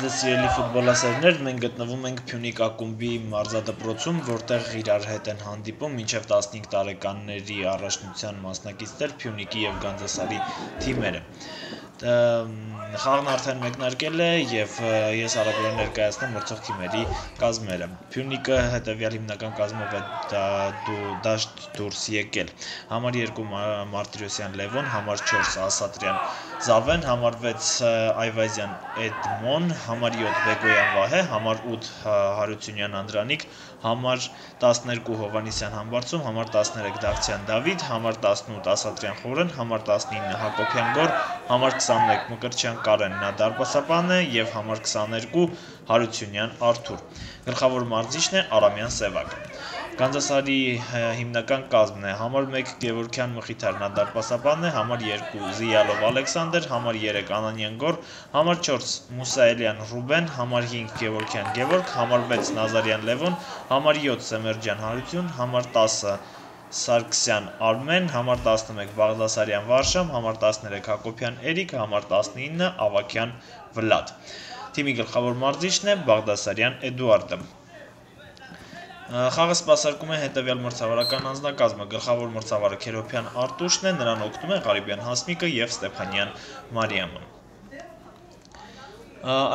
ձեզ սիրելի ֆուտբոլասերներ, մենք գտնվում ենք Փյունիկ ակումբի մարզադպրոցում, որտեղ իրար հետ են հանդիպում մինչև 15 տարեկանների առաջնության մասնակիցներ Փյունիկի եւ Գանձասարի թիմերը խաղն արդեն մեկնարկել է եւ ես արագորեն ներկայացնեմ մրցող թիմերի կազմերը։ Փյունիկը հետեւյալ հիմնական կազմով է դաշտ դուրս եկել։ Համար 2 Մարտիրոսյան Լևոն, համար 4 Ասատրյան Զավեն, համար 6 Այվազյան Էդմոն, համար 7 Բեգոյան Վահե, համար 8 Հարությունյան Անդրանիկ, համար 12 Հովանիսյան Համբարձում, համար 13 Դավթյան Դավիթ, համար 18 Ասատրյան Խորեն, համար 19 Հակոբյան Գոր, համար 21 Մկրտչյան Կարեն նա դարպասապանն է եւ համար 22 Հարությունյան Արթուր։ Գլխավոր մարզիչն է Արամյան Սևակ։ Գանձասարի հիմնական կազմն է. Համար 1 Գևորգյան Մխիթար նա դարպասապանն է, համար 2 Զիալով Ալեքսանդր, համար 3 Անանյան Գոր, համար 4 Մուսայելյան Ռուբեն, համար 5 Գևորգյան Գևորգ, համար 6 Նազարյան Լևոն, համար 7 Սեմերջյան Հարություն, համար 10 Սարգսյան Արմեն, համար 11 Բաղդասարյան Վարշամ, համար 13 Հակոբյան Էրիկ, համար 19 Ավակյան Վլադ։ Թիմի գլխավոր մարզիչն է Բաղդասարյան Էդուարդը։ Խաղը սպասարկում է հետևյալ մրցավարական անձնակազմը։ Գլխավոր մրցավարը Քերոփյան Արտուշն է, նրան օգնում է Ղարիբյան Հասմիկը եւ Ստեփանյան Մարիամը։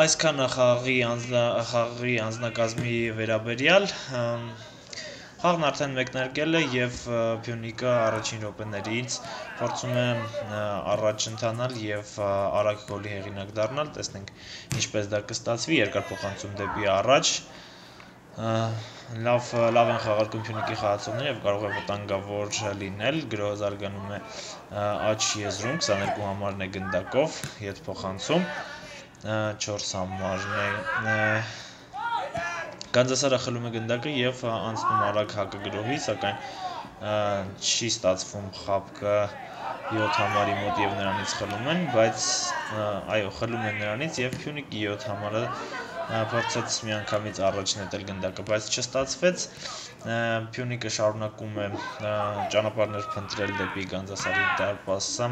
Այսքանը խաղի անձնա խաղի անձնակազմի վերաբերյալ Խաղն արդեն մեկնարկել է եւ Փյունիկը առաջին րոպեներից փորձում է առաջ ընթանալ եւ արագ գոլի հեղինակ դառնալ։ Տեսնենք ինչպես դա կստացվի երկար փոխանցում դեպի առաջ լավ լավ են խաղարկում Փյունիկի խաղացողները եւ կարող է վտանգավոր լինել գրոհ զարգանում է աչ եզրում 22 համարն է գնդակով ետ փոխանցում 4 համարն է Գանձասարը խլում է գնդակը եւ անցնում արագ հակագրոհի, սակայն չի ստացվում խապկը 7 համարի մոտ եւ նրանից խլում են, բայց այո, խլում են նրանից եւ Փյունիկի 7 համարը փորձեց միանգամից առաջ նետել գնդակը, բայց չստացվեց։ Փյունիկը շարունակում է ճանապարհներ փնտրել դեպի Գանձասարի դարպասը,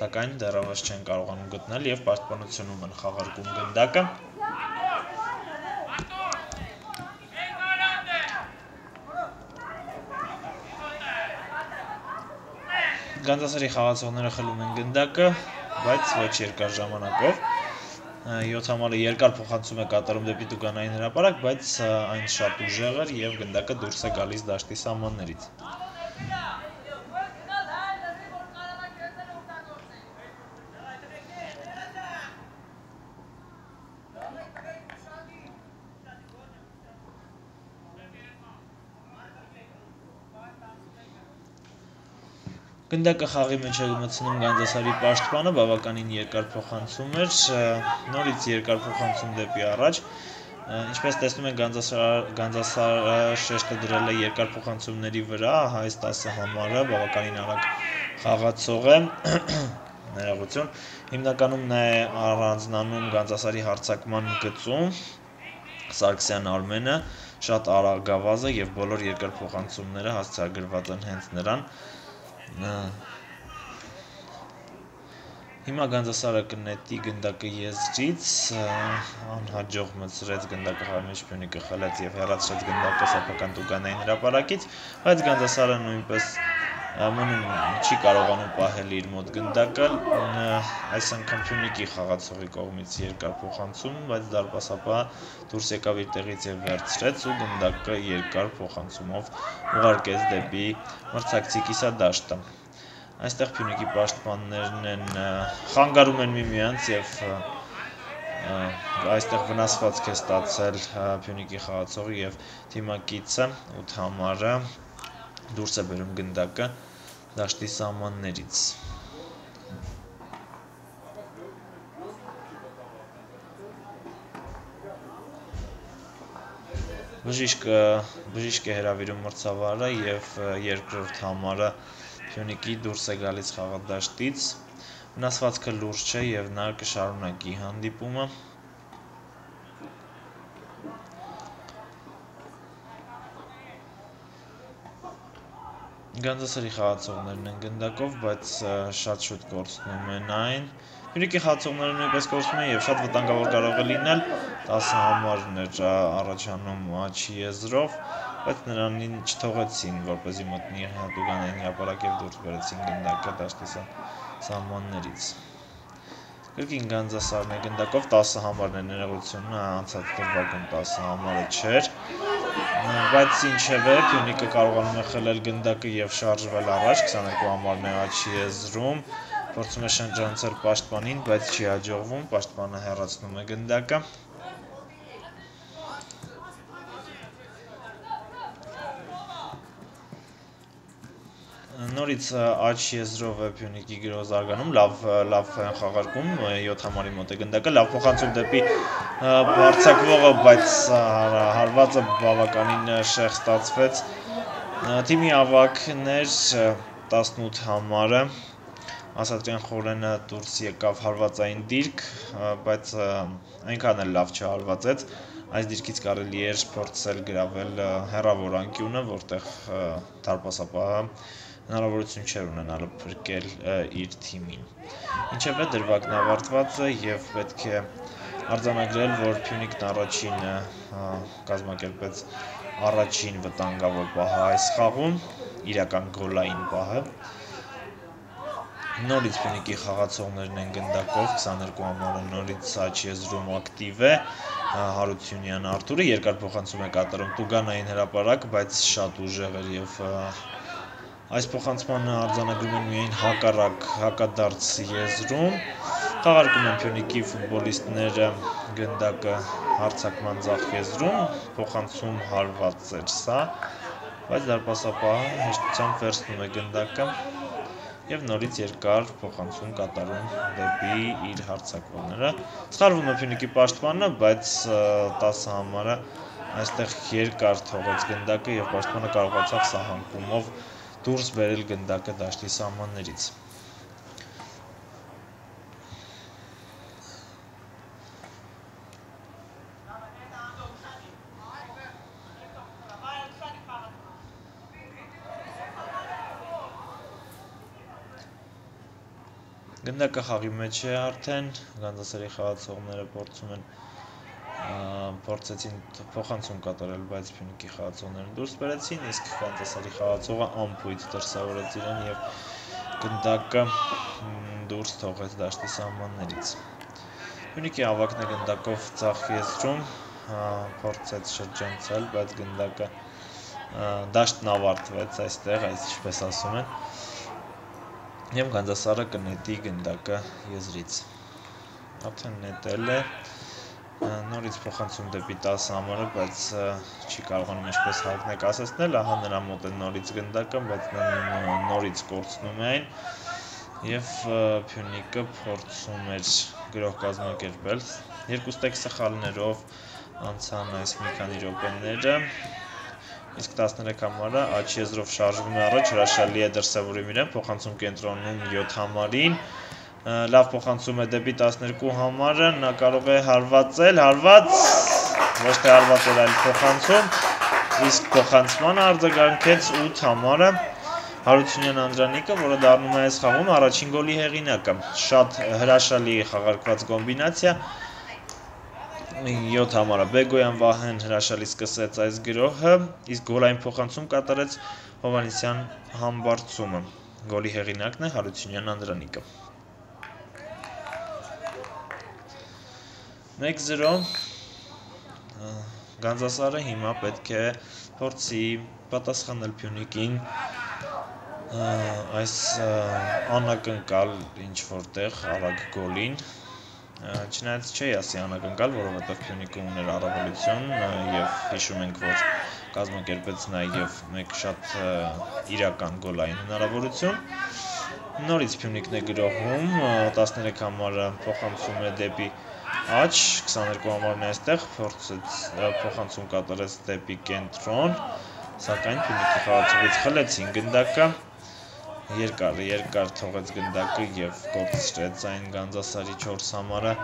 սակայն դեռևս չեն կարողանում գտնել եւ պաշտպանությունում են խաղարկում գնդակը։ Գանձասարի խաղացողները խլում են գնդակը, բայց ոչ երկար ժամանակով։ 7 համարը երկար փոխանցում է կատարում դեպի Տուգանային հրապարակ, բայց այն շատ ուժեղ էր եւ գնդակը դուրս է գալիս դաշտի սահմաններից։ Գնդակը խաղի մեջ է մտցնում Գանձասարի պաշտպանը, բավականին երկար փոխանցում էր, նորից երկար փոխանցում դեպի առաջ։ Ինչպես տեսնում են Գանձասարը շեշտը դրել է երկար փոխանցումների վրա, հա այս 10 համարը բավականին արագ խաղացող է։ Ներողություն։ Հիմնականում նա է առանձնանում Գանձասարի հարցակման գծում Սարգսյան Արմենը շատ արագավազ է եւ բոլոր երկար փոխանցումները հասցեագրված են հենց նրան Հիմա Գանձասարը կնետի գնդակը եզրից, անհաջող մցրեց գնդակը հարմեջ պյունիկը խլեց եւ հեռացրեց գնդակը սեփական տուգանային հրապարակից, բայց Գանձասարը նույնպես մնում չի կարողանում պահել իր մոտ գնդակը, այս անգամ Փյունիկի խաղացողի կողմից երկար փոխանցում, բայց դարպասապա դուրս եկավ իր տեղից եւ վերցրեց ու գնդակը երկար փոխանցումով ուղարկեց դեպի մրցակցի կիսադաշտը այստեղ Փյունիկի պաշտպաններն են խանգարում են միմյանց եւ այստեղ վնասվածք է ստացել Փյունիկի խաղացողը եւ թիմակիցը 8 համարը դուրս է բերում գնդակը դաշտի սահմաններից բժիշկը բժիշկ է հրավիրում մրցավարը եւ երկրորդ համարը Փյունիկի դուրս է գալիս խաղադաշտից, վնասվածքը լուրջ չէ եւ նա կշարունակի հանդիպումը։ Գանձասարի խաղացողներն են գնդակով, բայց շատ շուտ կորցնում են այն։ Փյունիկի խաղացողները նույնպես կորցնում են եւ շատ վտանգավոր կարող է լինել 10 համարներ առաջանում աչի եզրով, բայց նրանին չթողեցին, որպեսզի մտնի Դուգանային հապարակ եւ դուրս բերեցին գնդակը դաշտի սահմաններից։ Կրկին Գանձասարն է գնդակով 10 համարն է ներողությունը անցած թվակում 10 համարը չէր բայց ինչևէ Փյունիկը կարողանում է խլել գնդակը եւ շարժվել առաջ 22 համարն է աչի եզրում փորձում է շնչանցել պաշտպանին բայց չի հաջողվում պաշտպանը հեռացնում է գնդակը նորից աչ եզրով Փյունիկի գրոզ զարգանում, լավ լավ են խաղարկում 7 համարի մոտ է գնդակը, լավ փոխանցում դեպի բարձակվողը, բայց հարվածը բավականին շեղ ստացվեց։ Թիմի ավակներ 18 համարը Ասատրյան Խորենը դուրս եկավ հարվածային դիրք, բայց այնքան էլ լավ չհարվածեց։ Այս դիրքից կարելի էր փորձել գravel հերավոր անկյունը, որտեղ դարպասապահը հնարավորություն չէր ունենալու փրկել իր թիմին։ Ինչևէ դրվագն ավարտված է եւ պետք է արձանագրել, որ Փյունիկն առաջին կազմակերպեց առաջին վտանգավոր պահը այս խաղում, իրական գոլային պահը։ Նորից Փյունիկի խաղացողներն են գնդակով 22 համարը նորից Սաչ եզրում ակտիվ է Հարությունյան Արթուրը երկար փոխանցում է կատարում Տուգանային հրաապարակ, բայց շատ ուժեղ էր եւ Այս փոխանցմանը արձանագրում են միայն հակառակ հակադարձ եզրում։ Խաղարկում են Փյունիկի ֆուտբոլիստները գնդակը հարցակման ձախ եզրում, փոխանցում հարված էր սա, բայց դարպասապահը հեշտությամբ վերցնում է գնդակը եւ նորից երկար փոխանցում կատարում դեպի իր հարցակվողները։ Սխալվում է Փյունիկի պաշտպանը, բայց 10 համարը այստեղ երկար թողեց գնդակը եւ պաշտպանը կարողացավ սահանկումով դուրս բերել գնդակը դաշտի սահմաններից։ Գնդակը խաղի մեջ է արդեն, Գանձասարի խաղացողները փորձում են փորձեցին փոխանցում կատարել, բայց Փյունիկի խաղացողները դուրս բերեցին, իսկ Կանտասարի խաղացողը ամփույթ դրսևորեց իրեն եւ գնդակը դուրս թողեց դաշտի սահմաններից։ Փյունիկի ավակն է գնդակով ցախ եզրում, փորձեց շրջանցել, բայց գնդակը դաշտն ավարտվեց այստեղ, այս ինչպես ասում են։ Եվ Գանձասարը կնետի գնդակը եզրից։ Արդեն նետել է, նորից փոխանցում դեպի 10 համարը, բայց չի կարողանում ինչպես հարկն եք ասացնել, ահա նրա մոտ է նորից գնդակը, բայց նա նորից կորցնում է այն եւ Փյունիկը փորձում էր գրող կազմակերպել երկու ստեկ սխալներով անցան այս մի քանի րոպեները իսկ 13 համարը աչ եզրով շարժվում է առաջ հրաշալի է դրսևորում իրեն փոխանցում կենտրոնում 7 համարին լավ փոխանցում է դեպի 12 համարը, նա կարող է հարվածել, հարված, ոչ թե հարվածել, այլ փոխանցում, իսկ փոխանցմանը արձագանքեց 8 համարը Հարությունյան Անդրանիկը, որը դառնում է այս խաղում առաջին գոլի հեղինակը։ Շատ հրաշալի խաղարկված կոմբինացիա։ 7 համարը Բեգոյան Վահեն հրաշալի սկսեց այս գրոհը, իսկ գոլային փոխանցում կատարեց Հովանեսյան համբարձումը։ Գոլի հեղինակն է Հարությունյան Անդրանիկը։ 1-0 Գանձասարը հիմա պետք է փորձի պատասխանել Փյունիկին այս անակնկալ ինչ որտեղ արագ գոլին չնայած չի ասի անակնկալ, որովհետև Փյունիկը ուներ առավելություն եւ հիշում ենք, որ կազմակերպեց նաեւ մեկ շատ իրական գոլային հնարավորություն նորից Փյունիկն է գրոհում 13 համարը փոխանցում է դեպի աչ 22 համարն է այստեղ փորձեց փոխանցում կատարեց դեպի կենտրոն սակայն Փյունիկի խաղացողից խլեցին գնդակը երկար երկար թողեց գնդակը եւ կորցրեց այն Գանձասարի 4 համարը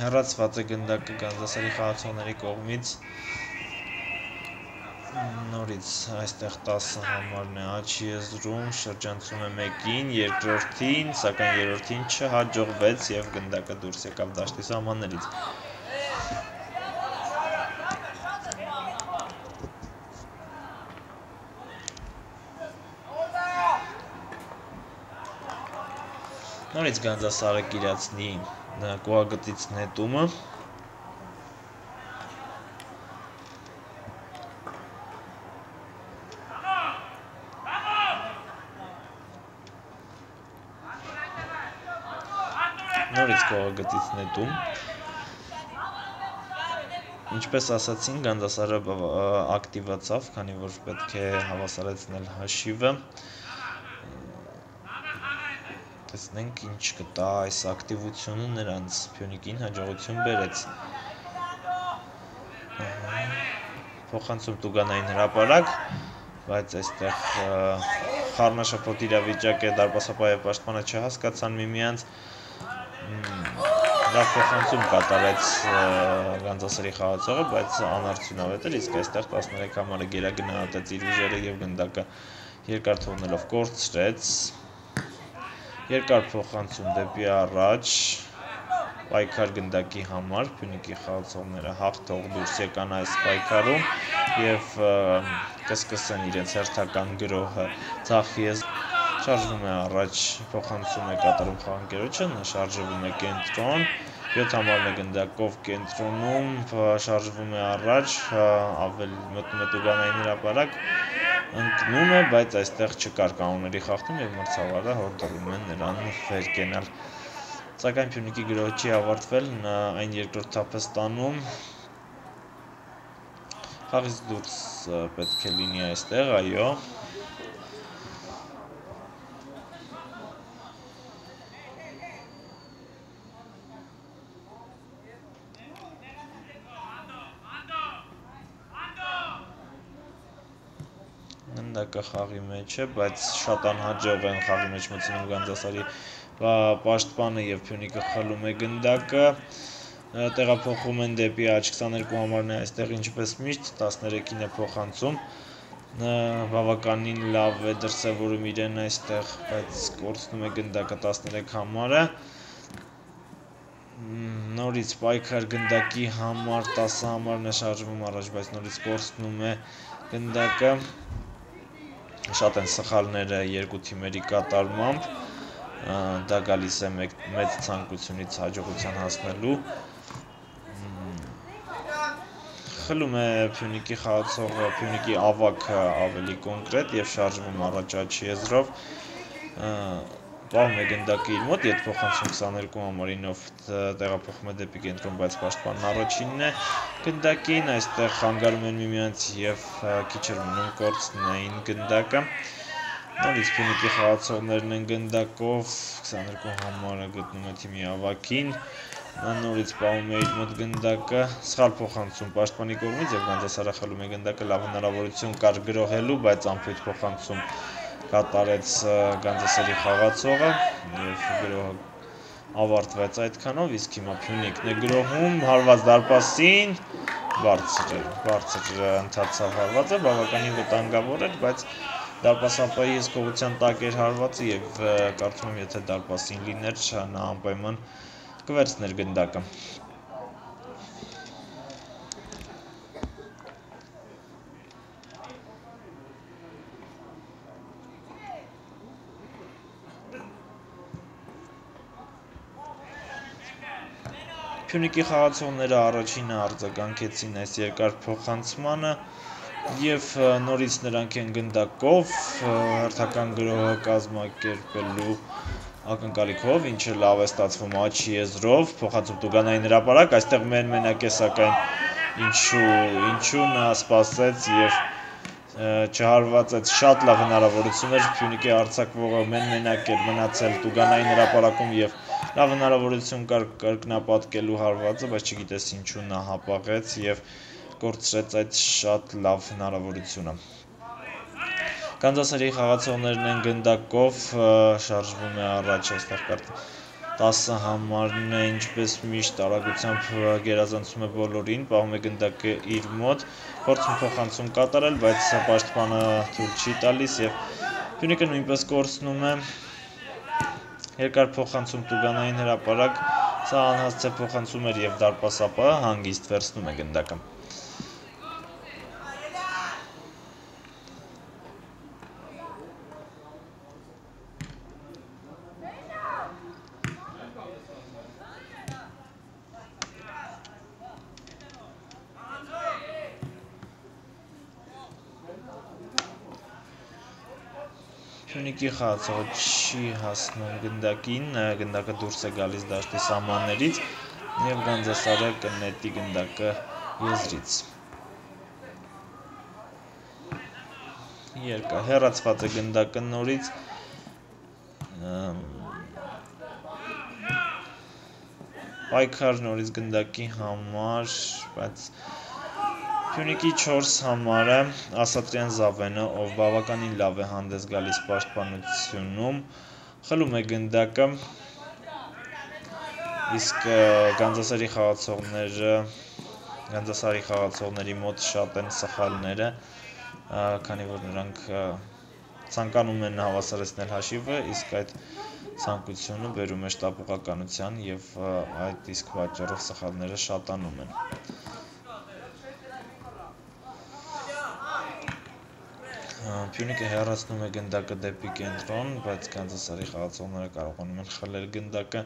հեռացված է գնդակը Գանձասարի խաղացողների կողմից նորից այստեղ 10 համարն է. Աչի եզրում, շրջանցում է մեկին, երկրորդին, սակայն երորդին չհաջողվեց և գնդակը դուրս եկավ դաշտի սամաններից։ Նորից Գանձասարը կիրացնի կողագտից նետումը, կողագտից նետում։ Ինչպես ասացին, Գանդասարը ակտիվացավ, քանի որ պետք է հավասարեցնել հաշիվը։ Տեսնենք ինչ կտա այս ակտիվությունը նրանց Փյունիկին հաջողություն բերեց։ Փոխանցում Տուգանային հրապարակ, բայց այստեղ խառնաշփոթ իրավիճակ է դարպասապահ եւ պաշտպանը չհասկացան միմյանց լավ փոխանցում կատարեց Գանձասերի խաղացողը, բայց անարդյունավետ էր, իսկ այստեղ 13 համարը գերագնահատեց իր ուժերը եւ գնդակը երկար թողնելով կորցրեց։ Երկար փոխանցում դեպի առաջ պայքար գնդակի համար Փյունիկի խաղացողները հաղթող դուրս եկան այս պայքարում եւ կսկսեն իրենց հերթական գրոհը ցախիեզ շարժվում է առաջ, փոխանցում է կատարում խաղանկերոջը, նա շարժվում է կենտրոն, 7 համարն է գնդակով կենտրոնում, շարժվում է առաջ, ավելի մտնում է Տուգանային հրապարակ, ընկնում է, բայց այստեղ չկար կանոնների խախտում եւ մրցավարը հորդորում են նրան վեր կենալ։ Սակայն Փյունիկի գրոհը չի ավարտվել, նա այն երկրորդ թափը ստանում, խաղից դուրս պետք է լինի այստեղ, այո, գնդակը խաղի մեջ է, բայց շատ անհաջող են խաղի մեջ մտցնում Գանձասարի պաշտպանը եւ Փյունիկը խլում է գնդակը տեղափոխում են դեպի աչ 22 համարն է այստեղ ինչպես միշտ 13-ին է փոխանցում բավականին լավ է դրսևորում իրեն այստեղ բայց կորցնում է գնդակը 13 համարը նորից պայքար գնդակի համար 10 համարն է շարժվում առաջ բայց նորից կորցնում է գնդակը շատ են սխալները երկու թիմերի կատարմամբ դա գալիս է մեծ ցանկությունից հաջողության հասնելու խլում է Փյունիկի խաղացողը Փյունիկի ավակը ավելի կոնկրետ եւ շարժվում առաջ աչի եզրով պահում է գնդակը իր մոտ, եթե փոխանցում 22 համարինով տեղափոխում է դեպի կենտրոն, բայց պաշտպանն առաջինն է գնդակին, այստեղ խանգարում են միմյանց եւ քիչ էր մնում կորցնեին գնդակը։ Նորից Փյունիկի խաղացողներն են գնդակով 22 համարը գտնում է թիմի ավակին։ Նա նորից պահում է իր մոտ գնդակը, սխալ փոխանցում պաշտպանի կողմից եւ Գանձասարախալում է գնդակը լավ հնարավորություն կար գրոհելու, բայց անփույթ փոխանցում կատարեց Գանձասերի խաղացողը եւ գրոհը ավարտվեց այդքանով, իսկ հիմա Փյունիկն է գրոհում, հարված դարպասին, բարձր բարձր ընթացավ հարվածը, բավականին վտանգավոր էր, բայց դարպասապայի հսկողության տակ էր հարվածը եւ կարծում եմ, եթե դարպասին լիներ, նա անպայման կվերցներ գնդակը։ Սյունիքի խաղացողները առաջինը արձագանքեցին այս երկար փոխանցմանը եւ նորից նրանք են գնդակով հերթական գրողը կազմակերպելու ակնկալիքով, ինչը լավ է ստացվում աչի եզրով, փոխանցում Տուգանային հրապարակ, այստեղ մեր մենակ է սակայն ինչու, ինչու նա սпасեց եւ չհարված այդ շատ լավ հնարավորություններ Սյունիքի արձակվողը մեն մենակ էր մնացել Տուգանային հրապարակում եւ և լավ հնարավորություն կար կրկնապատկելու հարվածը, բայց չգիտես ինչու նա հապաղեց եւ կորցրեց այդ շատ լավ հնարավորությունը։ Կանզասերի խաղացողներն են գնդակով շարժվում է առաջ այստեղ կարդ 10 համարն է ինչպես միշտ արագությամբ գերազանցում է բոլորին, պահում է գնդակը իր մոտ, փորձում փոխանցում կատարել, բայց պաշտպանը թույլ չի տալիս եւ Փյունիկը նույնպես կորցնում է երկար փոխանցում տուգանային հրապարակ, սա անհասցե փոխանցում էր եւ դարպասապահը հանգիստ վերցնում է գնդակը։ Փյունիկի խաղացողը չի հասնում գնդակին, գնդակը դուրս է գալիս դաշտի սահմաններից եւ Գանձասարը կնետի գնդակը եզրից։ Երկա հեռացված է գնդակը նորից պայքար նորից գնդակի համար, բայց Փյունիկի 4 համարը Ասատրյան Զավենը, ով բավականին լավ է հանդես գալիս պաշտպանությունում, խլում է գնդակը, իսկ Գանձասարի խաղացողները Գանձասարի խաղացողների մոտ շատ են սխալները, քանի որ նրանք ցանկանում են հավասարեցնել հաշիվը, իսկ այդ ցանկությունը բերում է շտապողականության եւ այդ իսկ պատճառով սխալները շատանում են։ Փյունիկը հեռացնում է գնդակը դեպի կենտրոն, բայց Կանզասարի խաղացողները կարողանում են խլել գնդակը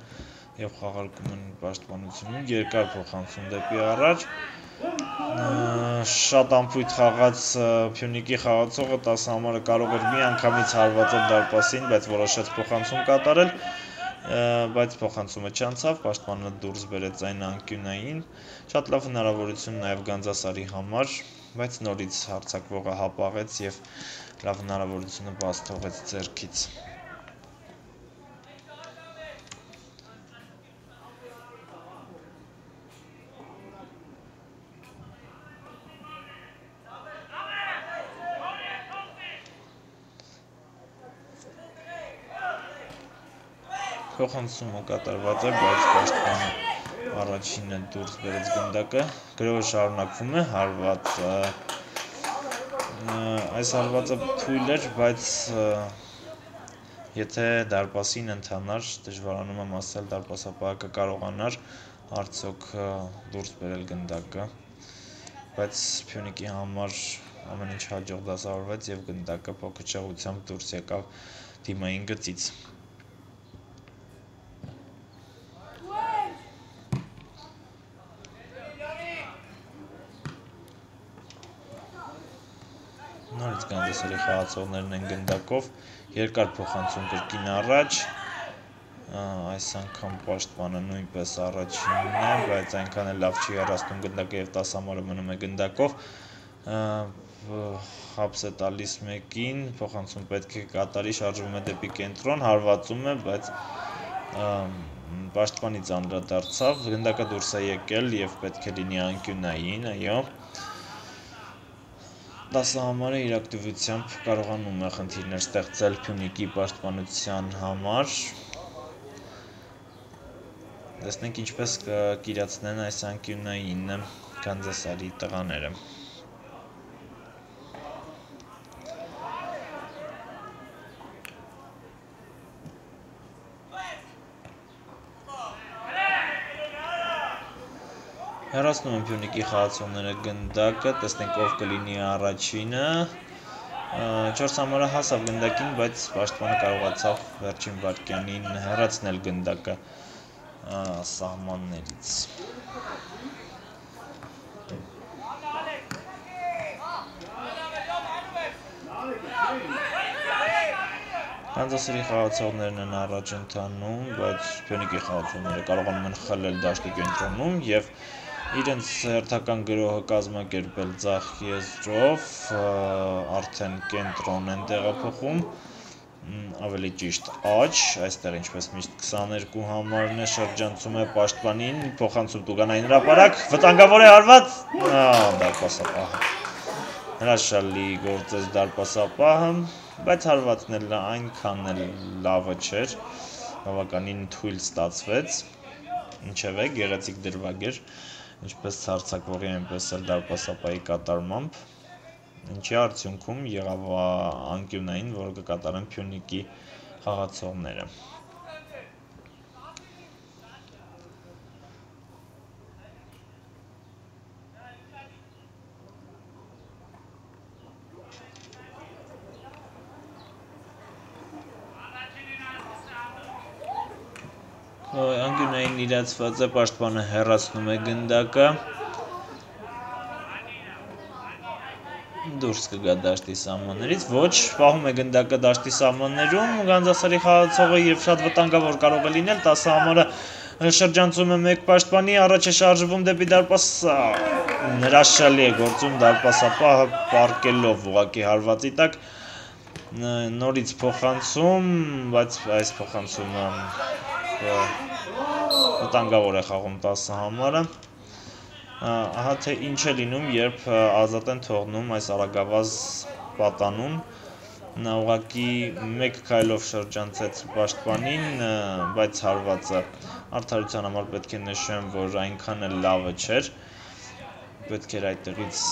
եւ խաղարկում են պաշտպանությունում երկար փոխանցում դեպի առաջ շատ ամփույթ խաղաց Փյունիկի խաղացողը 10 համարը կարող էր միանգամից հարվածել դարպասին, բայց որոշեց փոխանցում կատարել, բայց փոխանցումը չանցավ, պաշտպանը դուրս բերեց այն անկյունային։ Շատ լավ հնարավորություն նաև Գանձասարի համար, բայց նորից հարձակվողը հապաղեց եւ լավ հնարավորությունը բաց թողեց ձեռքից։ Փոխանցումը կատարված է, բայց պաշտպանը առաջինը դուրս բերեց գնդակը, գրողը շարունակվում է, հարված այս հարվածը թույլ էր, բայց եթե դարպասին ընթանար, դժվարանում եմ ասել դարպասապահը կկարողանար արդյոք դուրս բերել գնդակը, բայց Փյունիկի համար ամեն ինչ հաջող դասավորվեց եւ գնդակը փոքր չեղությամբ դուրս եկավ թիմային գծից։ Գանդեսերի խաղացողներն են գնդակով, երկար փոխանցում կրկին առաջ, այս անգամ պաշտպանը նույնպես առաջինն է, բայց այնքան էլ լավ չի հեռացնում գնդակը եւ 10 համարը մնում է գնդակով, հապս է տալիս մեկին, փոխանցում պետք է կատարի, շարժվում է դեպի կենտրոն, հարվածում է, բայց պաշտպանից անդրադարձավ, գնդակը դուրս է եկել եւ պետք է լինի անկյունային, այո, դասահամարը իր ակտիվությամբ կարողանում է խնդիրներ ստեղծել Փյունիկի պաշտպանության համար։ Տեսնենք ինչպես կիրացնեն այս անկյունային Կանզասարի տղաները։ Հեռացնում են Փյունիկի խաղացողները գնդակը, տեսնենք ով կլինի առաջինը։ 4 համարը հասավ գնդակին, բայց պաշտպանը կարողացավ վերջին վարկյանին հեռացնել գնդակը սահմաններից։ Կանզասերի խաղացողներն են առաջ ընթանում, բայց Փյունիկի խաղացողները կարողանում են խլել դաշտի կենտրոնում եւ իրենց հերթական գրոհը կազմակերպել ձախ եզրով, արդեն կենտրոն են տեղափոխում, ավելի ճիշտ աջ, այստեղ ինչպես միշտ 22 համարն է շրջանցում է պաշտպանին, փոխանցում տուգանային հրապարակ, վտանգավոր է հարված, դարպասապահը։ Հրաշալի գործեց դարպասապահը, բայց հարվածն էլ այնքան էլ լավը չէր, բավականին թույլ ստացվեց ինչևէ գեղեցիկ դրվագ էր ինչպես ցարցակողի այնպես էլ դարպասապայի կատարմամբ ինչի արդյունքում եղավ անկյունային որը կկատարեն Փյունիկի խաղացողները անկյունային իրացված է պաշտպանը հեռացնում է գնդակը դուրս կգա դաշտի սահմաններից ոչ պահում է գնդակը դաշտի սահմաններում գանձասարի խաղացողը երբ շատ վտանգավոր կարող է լինել 10 համարը շրջանցում է մեկ պաշտպանի առաջ է շարժվում դեպի դարպաս հրաշալի է գործում դարպասապահը պարկելով ուղակի հարվածի տակ նորից փոխանցում բայց այս փոխանցումը վտանգավոր է խաղում 10 համարը ահա թե ինչ է լինում երբ ազատ են թողնում այս արագավազ պատանուն նա ուղակի մեկ քայլով շրջանցեց պաշտպանին բայց հարվածը արդարության համար պետք է նշեմ որ այնքան էլ լավը չէր պետք էր այդտեղից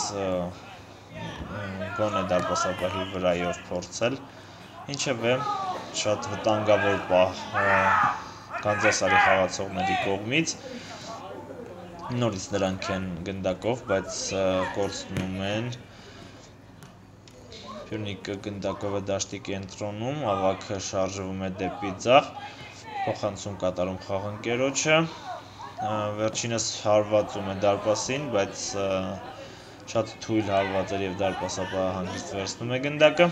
գոնե դարպասապահի վրայով փորձել ինչևէ շատ վտանգավոր պահ Կանզասարի խաղացողների կողմից նորից նրանք են գնդակով, բայց կորցնում են Փյունիկը գնդակով է դաշտի կենտրոնում, ավակը շարժվում է դեպի ձախ, փոխանցում կատարում խաղընկերոջը, վերջինս հարվածում է դարպասին, բայց շատ թույլ հարված էր եւ դարպասապահը հանգիստ վերցնում է գնդակը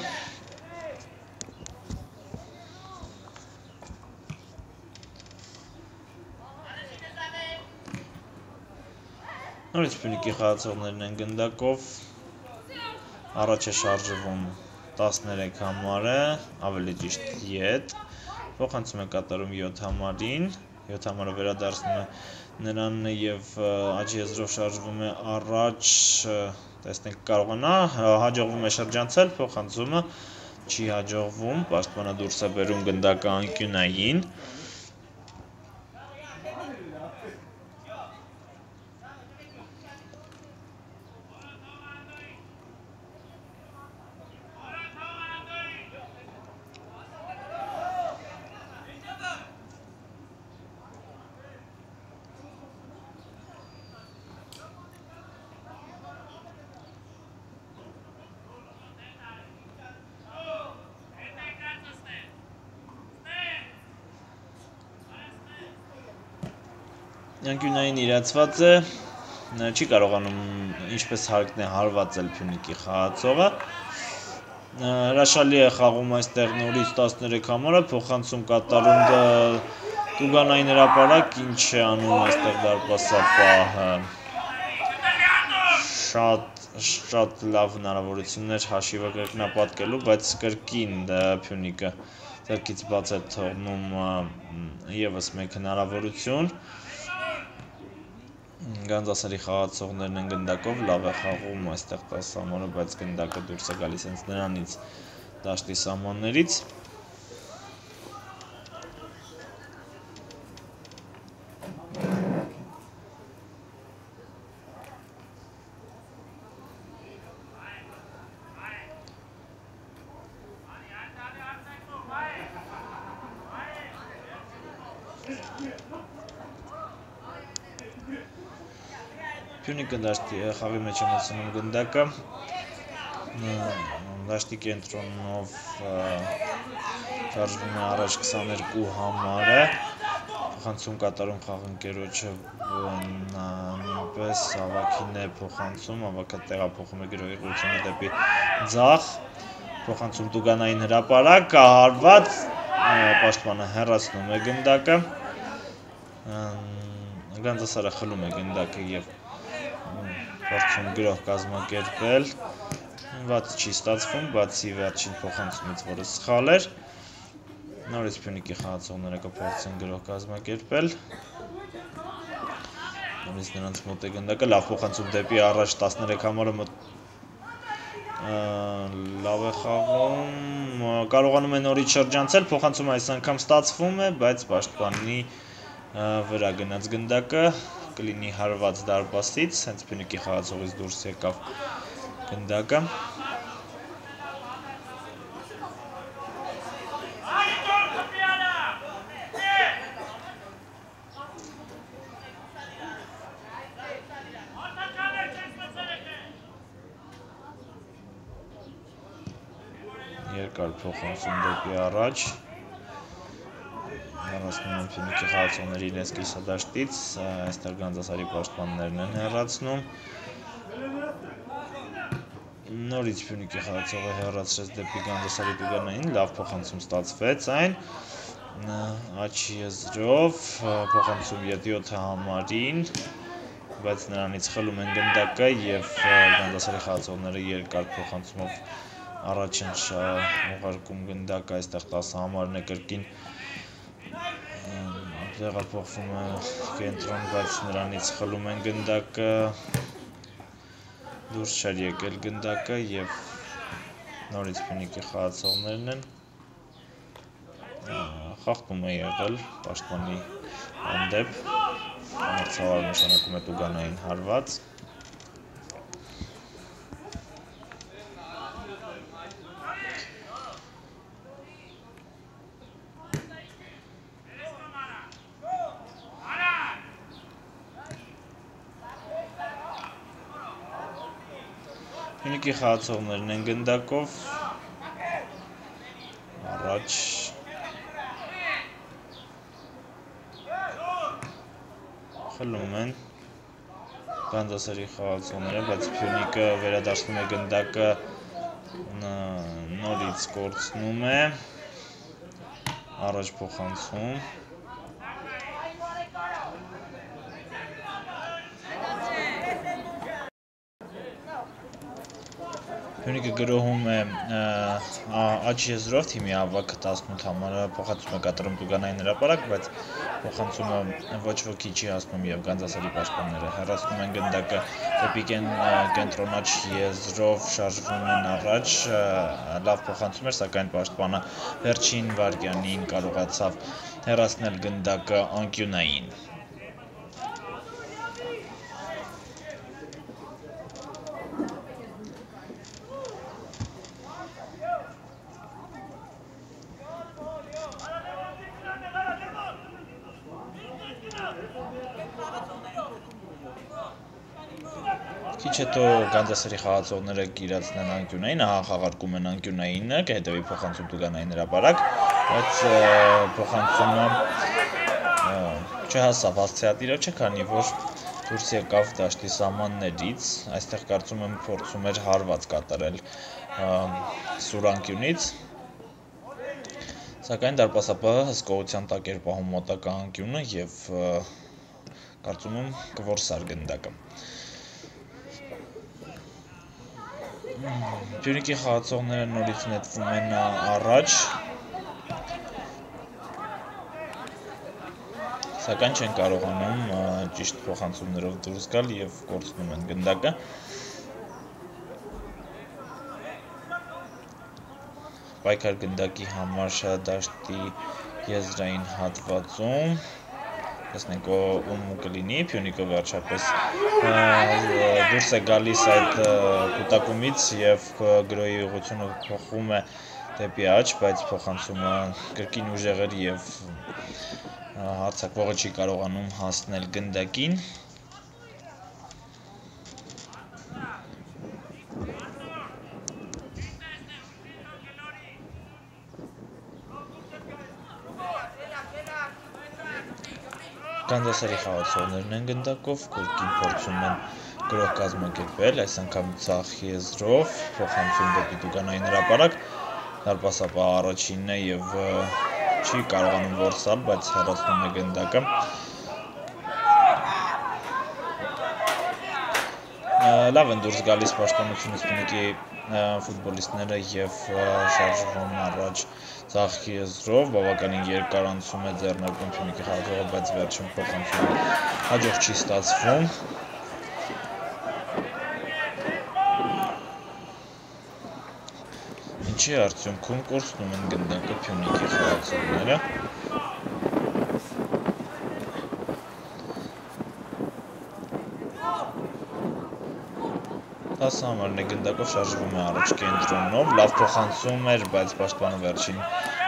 Նորից Փյունիկի խաղացողներն են գնդակով։ Առաջ է շարժվում 13 համարը, ավելի ճիշտ 7։ Փոխանցում է կատարում 7 համարին, 7 համարը վերադարձնում է նրան եւ աճի եզրով շարժվում է առաջ, տեսնենք կարողանա, հաջողվում է շրջանցել, փոխանցումը չի հաջողվում, պաշտպանը դուրս է բերում գնդակը անկյունային, անկյունային իրացված է չի կարողանում ինչպես հարկն է հարվածել Փյունիկի խաղացողը հրաշալի է խաղում այստեղ նորից 13 համարը փոխանցում կատարում Տուգանային հրապարակ ինչ է անում այստեղ դարպասապահը շատ շատ լավ հնարավորություններ հաշիվը կրկնապատկելու բայց կրկին Փյունիկը ձեռքից բաց է թողնում եւս մեկ հնարավորություն Գանձասարի խաղացողներն են գնդակով, լավ է խաղում այստեղ 10 համարը, բայց գնդակը դուրս է գալիս հենց նրանից դաշտի սահմաններից Փյունիկը դաշտի խաղի մեջ է մտցնում գնդակը դաշտի կենտրոնով շարժվում է առաջ 22 համարը փոխանցում կատարում խաղընկերոջը նույնպես ավակին է փոխանցում ավակը տեղափոխում է գրողությունը դեպի ձախ փոխանցում տուգանային հրապարակ հարված պաշտպանը հեռացնում է գնդակը գանձասարը խլում է գնդակը եւ գրող կազմակերպել ված չի ստացվում բացի վերջին փոխանցումից որը սխալ էր նորից Փյունիկի խաղացողները կփորձեն գրող կազմակերպել նորից նրանց մոտ է գնդակը լավ փոխանցում դեպի առաջ 13 համարը մտ լավ է խաղում կարողանում է նորից շրջանցել, փոխանցումը այս անգամ ստացվում է, բայց պաշտպանի վրա գնաց գնդակը կլինի հարված դարպասից, հենց փյունիկի խաղացողից դուրս եկավ գնդակը։ երկար փոխանցում դեպի առաջ հեռացնում են Փյունիկի խաղացողների իրենց կիսադաշտից, այստեղ Գանձասարի պաշտպաններն են հեռացնում։ Նորից Փյունիկի խաղացողը հեռացրեց դեպի Գանձասարի տուգանային, լավ փոխանցում ստացվեց այն։ Աչի եզրով փոխանցում 7-7 համարին, բայց նրանից խլում են գնդակը եւ Գանձասարի խաղացողները երկար փոխանցումով առաջ են ուղարկում գնդակ այստեղ 10 համարն է կրկին տեղափոխվում է կենտրոն, բայց նրանից խլում են գնդակը դուրս չար եկել գնդակը եւ նորից փնիկի խաղացողներն են խախտում է եղել պաշտպանի հանդեպ մրցավար նշանակում է տուգանային հարված Նիկի խաղացողներն են գնդակով առաջ խլում են Գանձասարի խաղացողները, բայց Փյունիկը վերադարձնում է գնդակը նորից կորցնում է առաջ փոխանցում Փյունիկը գրոհում է աչ եզրով թիմի ավակը 18 համարը փոխանցում է կատարում տուգանային հրապարակ, բայց փոխանցումը ոչ ոքի չի հասնում եւ Գանձասարի պաշտպանները հեռացնում են գնդակը դեպի կենտրոնաչ եզրով շարժվում են առաջ, լավ փոխանցում էր, սակայն պաշտպանը վերջին վարքյանին կարողացավ հեռացնել գնդակը անկյունային։ Քիչ հետո Գանձասարի խաղացողները գիրացնեն անկյունային, ահա խաղարկում են անկյունայինը, կհետևի փոխանցում Տուգանային հրապարակ, բայց փոխանցումը չհասավ հասցեատիրոջը, քանի որ դուրս եկավ դաշտի սահմաններից, այստեղ կարծում եմ փորձում էր հարված կատարել Սուրանկյունից, սակայն դարպասապահը հսկողության տակ էր պահում մոտակա անկյունը եւ կարծում եմ կորսար գնդակը։ Ջյուրիկի խաղացողները նորից նետվում են առաջ, սակայն չեն կարողանում ճիշտ փոխանցումներով դուրս գալ եւ կորցնում են գնդակը։ Պայքար գնդակի համար դաշտի եզրային հատվածում տեսնենք ում կլինի Փյունիկը վերջապես դուրս է գալիս այդ կուտակումից եւ գրոյի ուղությունը փոխվում է դեպի աճ, բայց փոխանցումը կրկին ուժեղ էր եւ հարցակվողը չի կարողանում հասնել գնդակին Կանդասարի խաղացողներն են գնդակով, կորկին փորձում են գրող կազմակերպել, այս անգամ ցախ եզրով, փոխանցում դեպի Դուգանային հրապարակ, դարպասապահ առաջինն է եւ չի կարողանում որսալ, բայց հեռացնում է գնդակը։ Լավ են դուրս գալիս պաշտպանությունից փնիկի ֆուտբոլիստները եւ շարժվում առաջ ցախի եզրով բավականին երկար անցում է ձեռնարկում Փյունիկի խաղողը, բայց վերջին փոխանցումը հաջող չի ստացվում։ ինչի արդյունքում կորցնում են գնդակը Փյունիկի խաղացողները։ Տասը համարն է գնդակով շարժվում է առաջ կենտրոնով, լավ փոխանցում էր, բայց պաշտպանը վերջին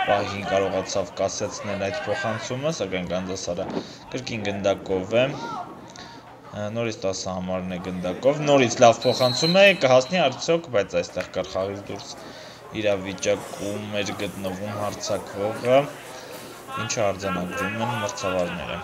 պահին կարողացավ կասեցնել այդ փոխանցումը, սակայն Գանձասարը կրկին գնդակով է, նորից 10 համարն է գնդակով, նորից լավ փոխանցում է, կհասնի արդյոք, բայց այստեղ կար խաղից դուրս իրավիճակում էր գտնվում հարցակվողը, ինչը արձանագրում են մրցավարները։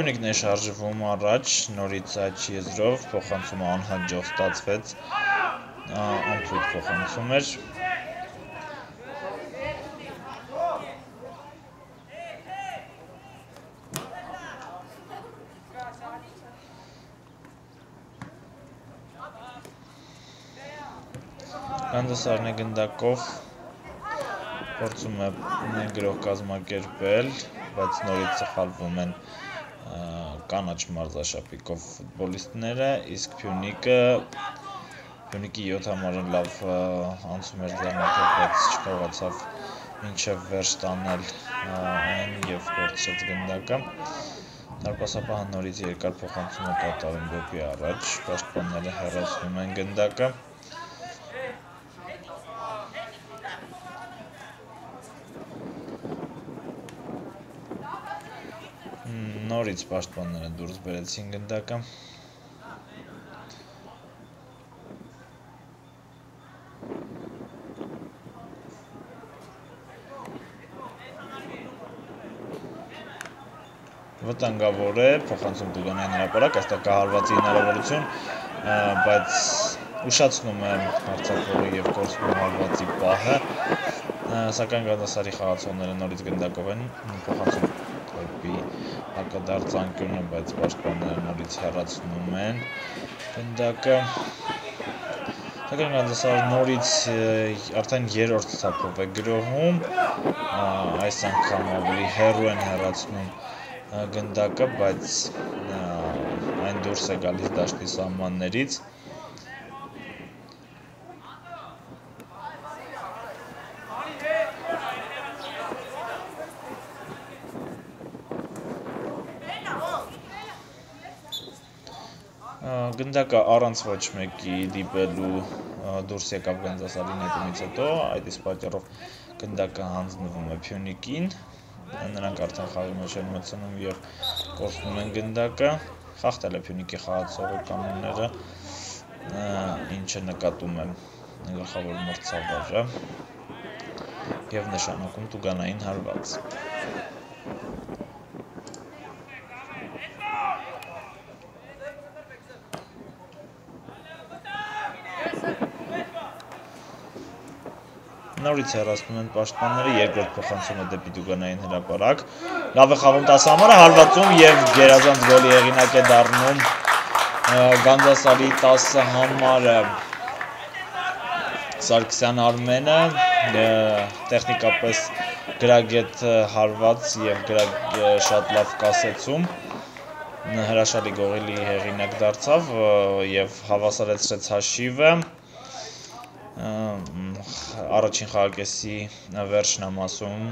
Փյունիկն է շարժվում առաջ, նորից աջ եզրով, փոխանցումը անհաջող ստացվեց, անփույթ փոխանցում էր։ Գանդասարն է գնդակով փորձում է գրող կազմակերպել, բայց նորից սխալվում են կանաչ մարզաշապիկով ֆուտբոլիստները, իսկ Փյունիկը Փյունիկի 7 համարը լավ անցում էր ձեռնարկել, բայց չկարողացավ մինչև վերջ տանել այն եւ կորցրեց գնդակը։ Դարպասապահը նորից երկար փոխանցում է կատարում դեպի առաջ, պաշտպանները հեռացնում են գնդակը։ նորից պաշտպանները դուրս բերեցին գնդակը վտանգավոր է փոխանցում Տուգանյան հրապարակ այստեղ կա հարվածի հնարավորություն բայց ուշացնում է հարցակողի եւ կորցնում հարվածի պահը սակայն Գանասարի խաղացողները նորից գնդակով են փոխանցում հակադարձ անկյունը, բայց պաշտպանները նորից հեռացնում են գնդակը։ Սակայն Գանձասարը նորից արդեն երրորդ ցապով է գրոհում, այս անգամ ավելի հեռու են հեռացնում գնդակը, բայց այն դուրս է գալիս դաշտի սահմաններից գնդակը առանց ոչ մեկի դիպելու դուրս եկավ Գանձասարի նետումից հետո, այդ իսկ պատճառով գնդակը հանձնվում է Փյունիկին, նրանք արդեն խաղի մեջ են մտցնում եւ կորցնում են գնդակը, խախտել է Փյունիկի խաղացողը կանոնները, ինչը նկատում է գլխավոր մրցավարը եւ նշանակում տուգանային հարված։ Նորից հեռացնում են պաշտպանները, երկրորդ փոխանցումը դեպի Դուգանային հրապարակ։ Լավ է խաղում 10 համարը, հարվածում եւ գերազանց գոլի հեղինակ է դառնում Գանձասարի 10 համարը։ Սարգսյան Արմենը տեխնիկապես գրագետ հարված եւ գրագ շատ լավ կասեցում հրաշալի գողելի հեղինակ դարձավ եւ հավասարեցրեց հաշիվը առաջին խաղակեսի վերջնամասում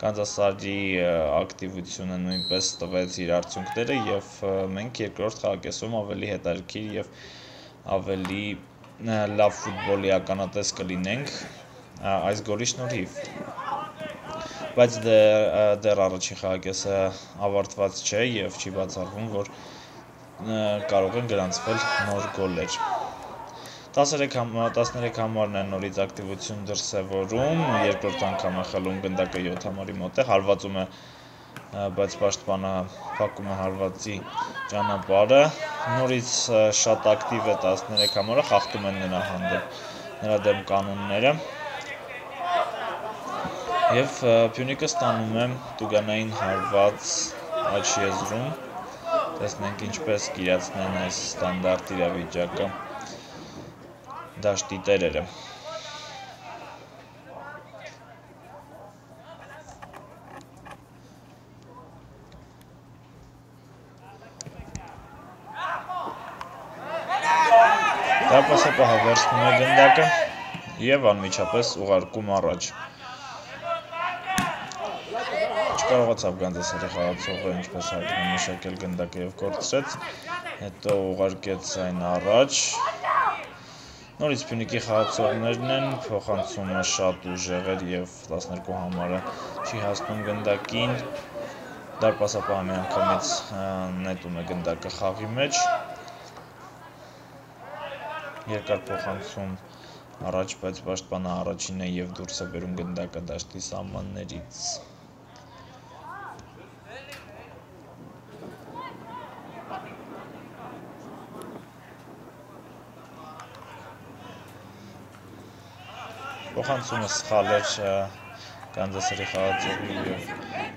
Կանզասարի ակտիվությունը նույնպես տվեց իր արդյունքները եւ մենք երկրորդ խաղակեսում ավելի հետաքրքիր եւ ավելի լավ ֆուտբոլի ականատես կլինենք այս գոլի շնորհիվ բայց դեռ դեռ առաջին խաղակեսը ավարտված չէ եւ չի բացառվում որ կարող են գրանցվել նոր գոլեր 13 համ 13 համարն է նորից ակտիվություն դրսևորում, երկրորդ անգամ է խլում գնդակը 7 համարի մոտ է, հարվածում է բայց պաշտպանը փակում է հարվածի ճանապարհը։ Նորից շատ ակտիվ է 13 համարը, խախտում են նրա հանդեպ նրա դեմ կանոնները։ Եվ Փյունիկը ստանում է Տուգանային հարված աչ եզրում Տեսնենք ինչպես կիրացնեն այս ստանդարտ իրավիճակը դաշտի տերերը։ Դապասապահը վերցնում է գնդակը եւ անմիջապես ուղարկում առաջ չկարողացավ Գանձասարի խաղացողը ինչպես հայտնում մշակել գնդակը եւ կորցրեց, հետո ուղարկեց այն առաջ։ Նորից Փյունիկի խաղացողներն են, փոխանցումը շատ ուժեղ էր եւ 12 համարը չի հասնում գնդակին։ Դարպասապահը միանգամից նետում է գնդակը խաղի մեջ։ Երկար փոխանցում առաջ, բայց պաշտպանը առաջինը եւ դուրս է բերում գնդակը դաշտի սահմաններից։ Փոխանցումը սխալ էր Կանզասերի խաղացողի եւ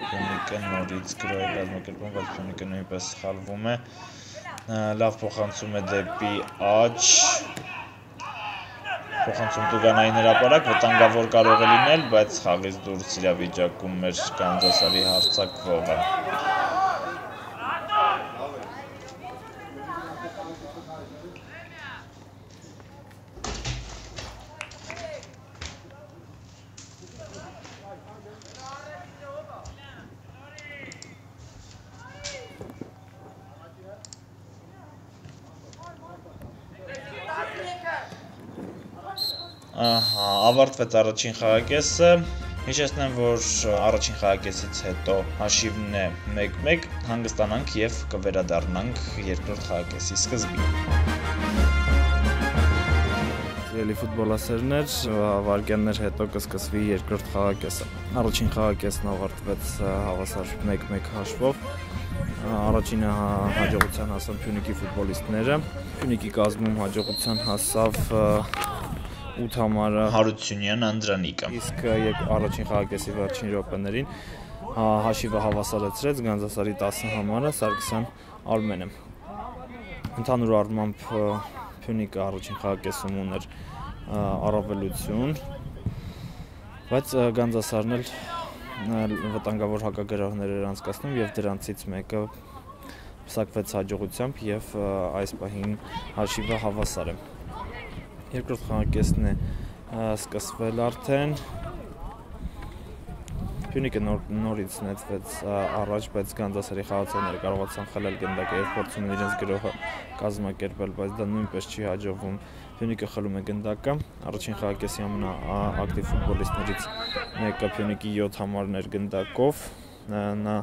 Փյունիկը նորից գրոհ է կազմակերպում, բայց Փյունիկը նույնպես սխալվում է։ Լավ փոխանցում է դեպի աջ։ Փոխանցում Տուգանային հրապարակ վտանգավոր կարող է լինել, բայց խաղից դուրս իրավիճակում մեր Կանզասարի հարցակվողը։ Ահա, ավարտվեց առաջին խաղակեսը։ Հիշեցնեմ, որ առաջին խաղակեսից հետո հաշիվն է 1-1, հանգստանանք եւ կվերադառնանք երկրորդ խաղակեսի սկզբին։ Սիրելի ֆուտբոլասերներ, վարկյաններ հետո կսկսվի երկրորդ խաղակեսը։ Առաջին խաղակեսն ավարտվեց հավասար 1-1 հաշվով։ Առաջինը հաջողության հասան Փյունիկի ֆուտբոլիստները։ Փյունիկի կազմում հաջողության հասավ 8 համարը Հարությունյան Անդրանիկը։ Իսկ առաջին խաղակեսի վերջին րոպեներին հաշիվը հավասարեցրեց Գանձասարի 10 համարը Սարգսյան Արմենը։ Ընդհանուր առմամբ Փյունիկը առաջին խաղակեսում ուներ առավելություն, բայց Գանձասարն էլ վտանգավոր հակագրահներ էր անցկացնում եւ դրանցից մեկը փսակվեց հաջողությամբ եւ այս պահին հաշիվը հավասար է երկրորդ խաղակեսն է սկսվել արդեն Փյունիկը նոր, նորից նետվեց առաջ, բայց Գանձասարի խաղացողները կարողացան խլել գնդակը եւ փորձում են իրենց գրոհը կազմակերպել, բայց դա նույնպես չի հաջողվում։ Փյունիկը խլում է գնդակը։ Առաջին խաղակեսի ամենաակտիվ ֆուտբոլիստներից մեկը Փյունիկի 7 համարներ գնդակով։ Նա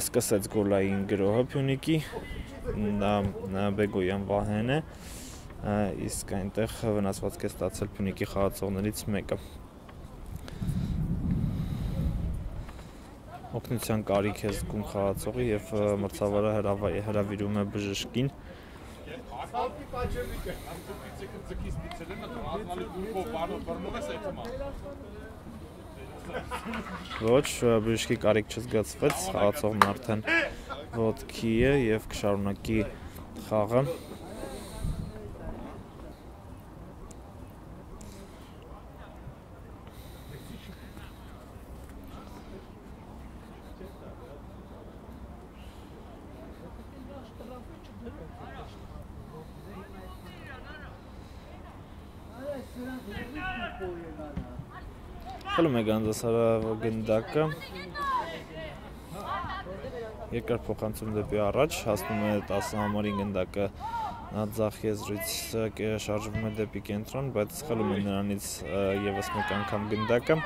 սկսեց գոլային գրոհը Փյունիկի։ Նա Բեգոյան Վահեն է իսկ այնտեղ վնասվածք է ստացել Փյունիկի խաղացողներից մեկը։ Օգնության կարիք է զգում խաղացողը եւ մրցավարը հրավիրում է բժշկին։ Ոչ, բժշկի կարիք չզգացվեց, խաղացողն արդեն ոտքի է եւ կշարունակի խաղը։ Խլում է Գանձասարը գնդակը։ Երկար փոխանցում դեպի առաջ, հասնում է 10 համարին գնդակը ձախ եզրից շարժվում է դեպի կենտրոն, բայց խլում է նրանից եւս մեկ անգամ գնդակը։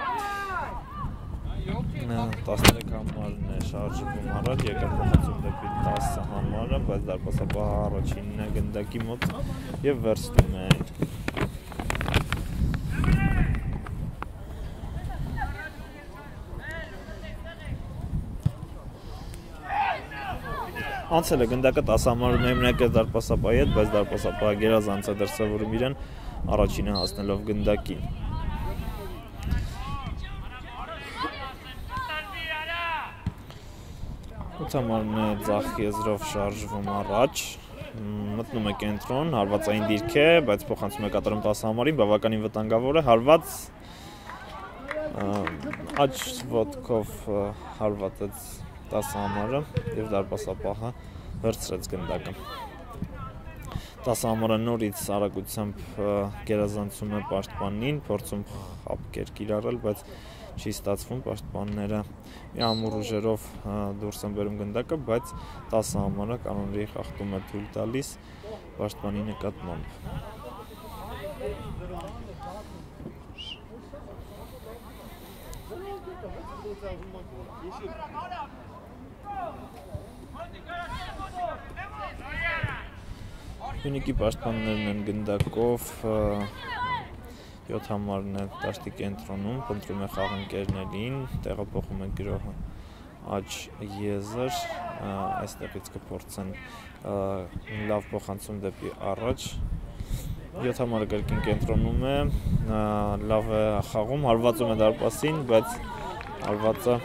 13 համարն է շարժվում առաջ, երկար փոխանցում դեպի 10 համարը, բայց դարպասապահը առաջինն է գնդակի մոտ եւ վերցնում է այն։ անցել է գնդակը 10 համարում մեկը դարպասապայի հետ, բայց դարպասապահը գերազանց է դրսևորում իրեն առաջինը հասնելով գնդակին։ Ութամարն է ձախ եզրով շարժվում առաջ, մտնում է կենտրոն, հարվածային դիրք է, բայց փոխանցում է կատարում 10 համարին, բավականին վտանգավոր է, հարված աջ ոտքով հարվածեց 10 համարը եւ դարպասապահը վերցրեց գնդակը 10 համարը նորից արագությամբ գերազանցում է պաշտպանին, փորձում խապկեր կիրառել, բայց չի ստացվում պաշտպանները մի ամուր ուժերով դուրս են բերում գնդակը, բայց 10 համարը կանոնների խախտում է թույլ տալիս պաշտպանի նկատմամբ։ Հունիկի պաշտպաններն են գնդակով 7 համարն է դաշտի կենտրոնում, փնտրում է խաղընկերներին, տեղափոխում է գրոհը աջ եզր, այստեղից կփորձեն լավ փոխանցում դեպի առաջ 7 համարը կրկին կենտրոնում է, լավ է խաղում, հարվածում է դարպասին, բայց հարվածը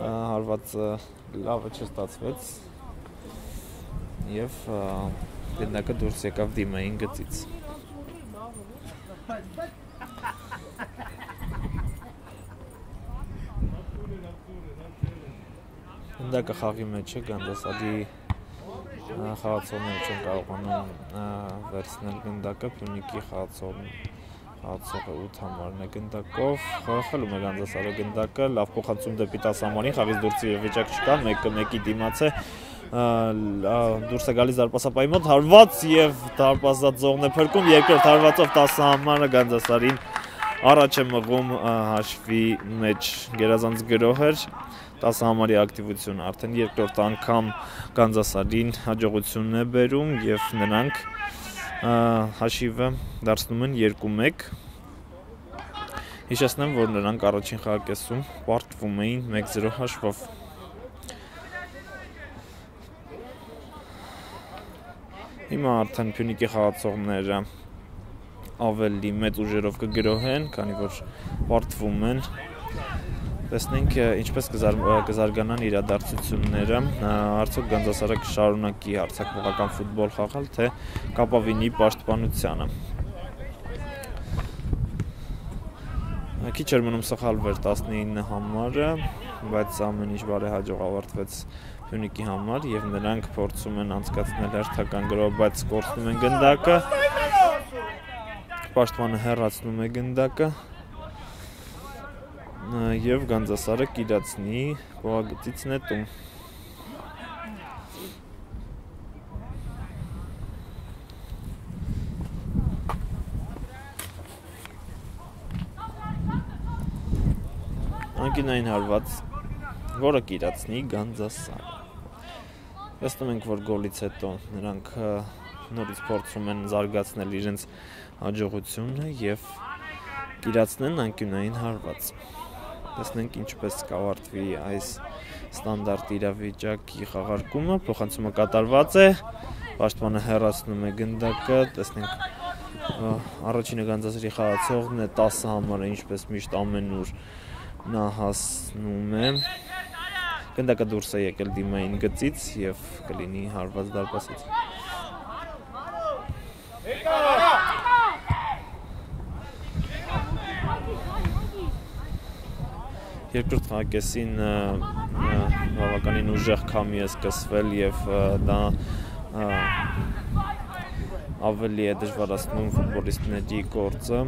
հարվածը լավը չստացվեց եւ գնդակը դուրս եկավ դիմային գծից Հնդակը խաղի մեջ է, Գանդասալի խաղացողները չեն կարողանում վերցնել գնդակը, Փյունիկի խաղացողն հացողը 8 համարն է գնդակով, խաղախելում է Գանդասալը գնդակը, լավ փոխանցում դեպի 10 համարին, խաղից դուրսի վիճակ չկա, մեկը մեկի դիմաց է, դուրս է գալիս դարպասապայի մոտ, հարված եւ դարպասածողն է փրկում, երկրորդ հարվածով 10 համարը Գանդասարին առաջ է մղում հաշվի մեջ գերազանց գրոհեր 10 համարի ակտիվություն արդեն երկրորդ անգամ Գանձասարին հաջողությունն է բերում եւ նրանք հաշիվը դարձնում են 2-1 Հիշեցնեմ, որ նրանք առաջին խաղակեսում պարտվում էին 1-0 հաշվով։ Հիմա արդեն Փյունիկի խաղացողները ավելի մեծ ուժերով կգրոհեն, քանի որ պարտվում են տեսնենք ինչպես կզարգանան իրադարձությունները արդյոք Գանձասարը կշարունակի հարցակողական ֆուտբոլ խաղալ թե կապավինի պաշտպանությանը քիչ էր մնում սխալվեր 19 համարը բայց ամեն ինչ բարեհաջող ավարտվեց Հյունիկի համար եւ նրանք փորձում են անցկացնել հերթական գրով բայց կորցնում են գնդակը պաշտպանը հեռացնում է գնդակը եւ Գանձասարը կիրացնի փողագծից նետում։ Անկինային հարված, որը կիրացնի Գանձասարը։ Տեսնում ենք, որ գոլից հետո նրանք նորից փորձում են զարգացնել իրենց հաջողությունը եւ կիրացնեն անկյունային հարված։ Տեսնենք ինչպես կավարտվի այս ստանդարտ իրավիճակի խաղարկումը, փոխանցումը կատարված է, պաշտպանը հեռացնում է գնդակը, տեսնենք առաջինը գանձասրի խաղացողն է 10 համարը, ինչպես միշտ ամենուր նա հասնում է գնդակը դուրս է եկել դիմային գծից եւ կլինի հարված դարպասից երկրորդ հակեսին բավականին ուժեղ քամի է սկսվել եւ դա ավելի է դժվարացնում ֆուտբոլիստների գործը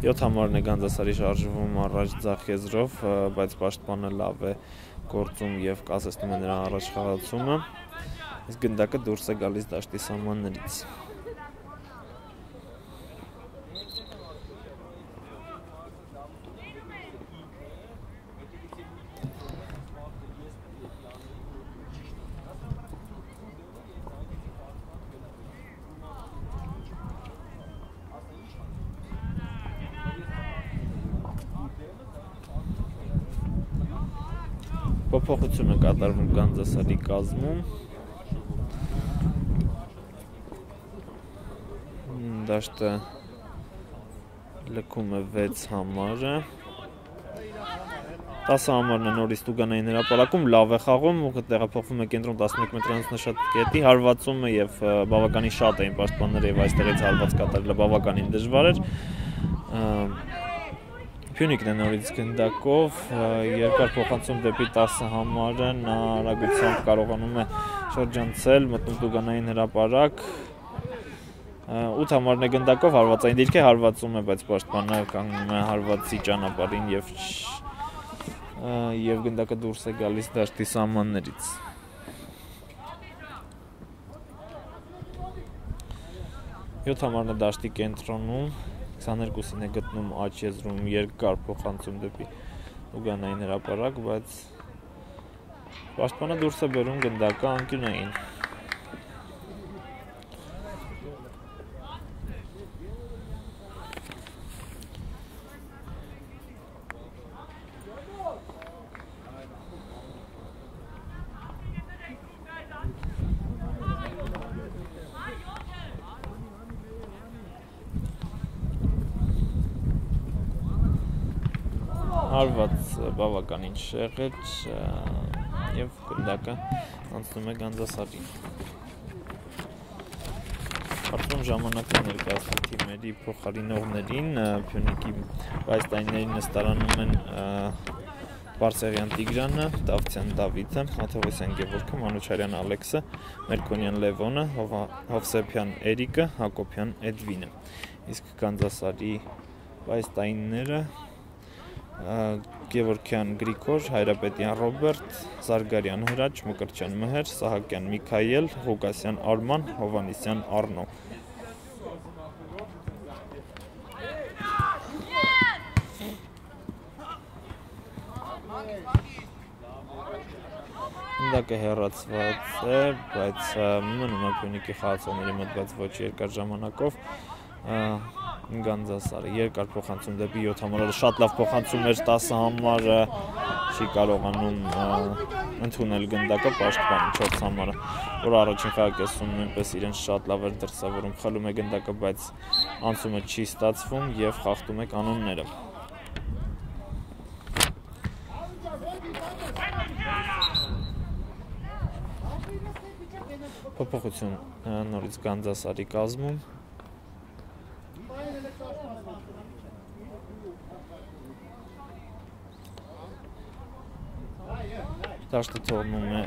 Յոթ համարն է Գանձասարի շարժվում առաջ ձախ եզրով, բայց պաշտպանը լավ է գործում եւ կասեցնում է նրա առաջ խաղացումը իսկ գնդակը դուրս է գալիս դաշտի սահմաններից։ փոփոխություն է կատարվում Գանձասարի կազմում դաշտը լքում է 6 համարը 10 համարն է նորից Տուգանային հրապարակում, լավ է խաղում, տեղափոխվում է կենտրոն 11 մետրանոց նշած կետի, հարվածում է եւ բավականին շատ էին պաշտպանները եւ այստեղից հարված կատարելը բավականին դժվար էր։ Փյունիկն է նորից գնդակով, երկար փոխանցում դեպի 10 համարը, նա արագությամբ կարողանում է շրջանցել, մտնում Տուգանային հրապարակ, 8 համարն է գնդակով հարվածային դիրք է հարվածում է, բայց պաշտպանը կանգնում է հարվածի ճանապարհին եւ եւ գնդակը դուրս է գալիս դաշտի սահմաններից։ Յոթ համարն է դաշտի կենտրոնում 22-ին է գտնում աճ եզրում երկար փոխանցում դեպի Ուգանային հրապարակ, բայց պաշտպանը դուրս է բերում գնդակը անկյունային։ հարված բավականին շեղեջ եւ գնդակը անցնում է Գանձասարին։ Արդյոք ժամանակը ներկայացնում թիմերի փոխարինողներին Փյունիկի վայստայինների նստարանում են Բարսեղյան Տիգրանը, Դավթյան Դավիթը, Մաթովոսյան Գևորգը, Մանուչարյան Ալեքսը, Մերկոնյան Լևոնը, Հովսեփյան Էրիկը, Հակոբյան Էդվինը։ Իսկ Գանձասարի վայստայինները Գևորգյան Գրիգոր, Հայրապետյան Ռոբերտ, Զարգարյան Հրաչ, Մկրտչյան Մհեր, Սահակյան Միքայել, Ղուկասյան Արման, Հովանիսյան Արնո։ Ինդակը հեռացված է, բայց մնում է Փյունիկի խաղացողների մոտ, բայց ոչ երկար ժամանակով Գանձասարը երկար փոխանցում դեպի 7 համարը շատ լավ փոխանցում էր 10 համարը չի կարողանում ընդունել գնդակը պաշտպան 4 համարը որ առաջին խաղակեսում նույնպես իրեն շատ լավ էր դրսևորում խլում է գնդակը բայց անցումը չի ստացվում եւ խախտում է կանոնները փոփոխություն նորից Գանձասարի կազմում Դաշտը թողնում է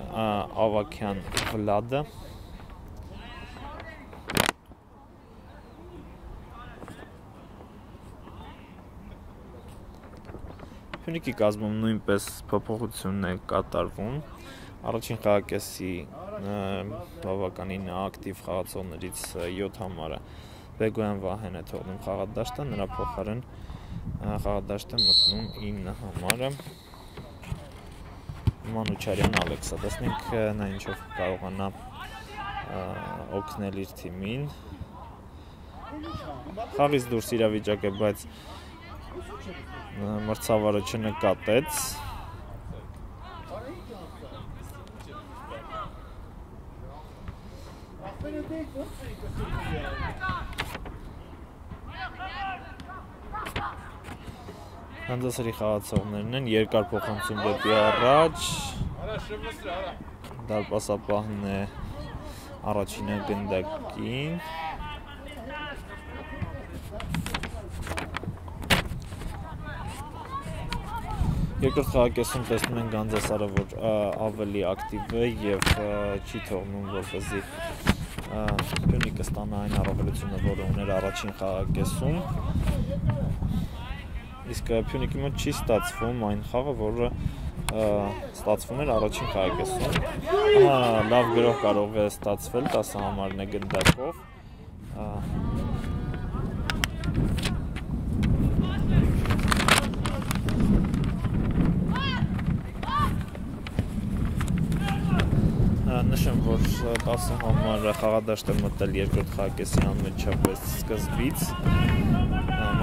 Ավակյան Վլադը։ Փյունիկի կազմում նույնպես փոփոխություն է կատարվում։ Առաջին խաղակեսի բավականին ակտիվ խաղացողներից 7 համարը Բեգոյան Վահեն է թողնում խաղադաշտը, նրա փոխարեն խաղադաշտը մտնում 9 համարը Մանուչարյան Ալեքսա։ Տեսնենք նա ինչով կարողանա օգնել իր թիմին։ Խաղից դուրս իրավիճակ է, բայց մրցավարը չնկատեց։ Հանդասերի խաղացողներն են երկար փոխանցում դեպի առաջ։ Դարպասապահն է առաջինը գնդակին։ Երկրորդ խաղակեսում տեսնում են Գանձասարը, որ ավելի ակտիվ է եւ չի թողնում որպեսզի Փյունիկը ստանա այն առավելությունը, որը ուներ առաջին խաղակեսում իսկ Փյունիկի մոտ չի ստացվում այն խաղը, որը ստացվում էր առաջին խաղակեսում։ Ահա լավ գրող կարող է ստացվել 10 համարն է գնդակով։ նշեմ, որ 10 համարը խաղադաշտ է մտել երկրորդ խաղակեսի անմիջապես սկզբից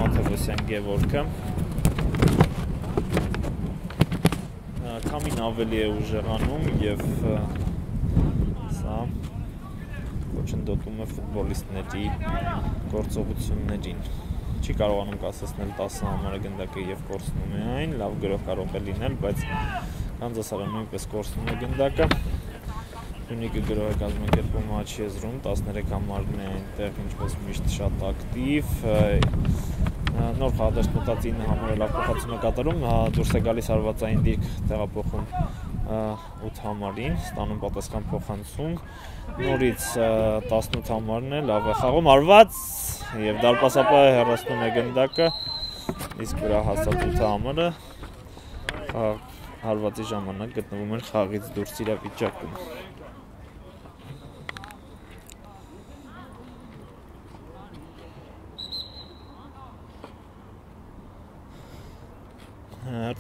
Մաթեոսյան Գևորգը քամին ավելի է ուժեղանում եւ սա խոչընդոտում է ֆուտբոլիստների գործողություններին չի կարողանում կասեցնել 10 համարը գնդակը եւ կորցնում է այն, լավ գրող կարող է լինել, բայց Կանզասարը նույնպես կորցնում է գնդակը։ Ունիկը գրող է կազմակերպում աչի եզրում 13 համարն է այնտեղ ինչպես միշտ շատ ակտիվ նոր խաղադաշտ մտած 9 համարը լավ փոխացում է կատարում դուրս է գալիս հարվածային դիրք տեղափոխում 8 համարին ստանում պատասխան փոխանցում նորից 18 համարն է լավ է խաղում հարված եւ դարպասապահը հեռացնում է գնդակը իսկ վրա հասած 8 համարը հարվածի ժամանակ գտնվում են խաղից դուրս իրավիճակում։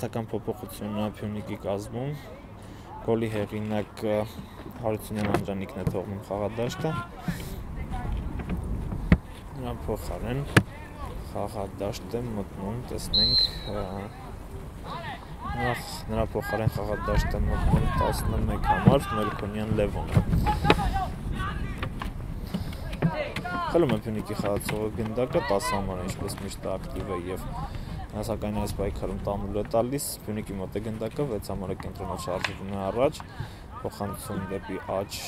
հերթական փոփոխությունը Փյունիկի կազմում գոլի հեղինակ Հարությունյան Անջանիկն է թողնում խաղադաշտը նա փոխարեն խաղադաշտ է մտնում տեսնենք նախ նրա փոխարեն խաղադաշտ է մտնում 11 համար Մելքոնյան Լևոնը Խլում է Փյունիկի խաղացողը գնդակը 10 համար ինչպես միշտ ակտիվ է եւ սակայն այս պայքարում տանուլ է տալիս Փյունիկի մոտ է գնդակը 6 համարը կենտրոնով շարժվում է առաջ փոխանցում դեպի աճ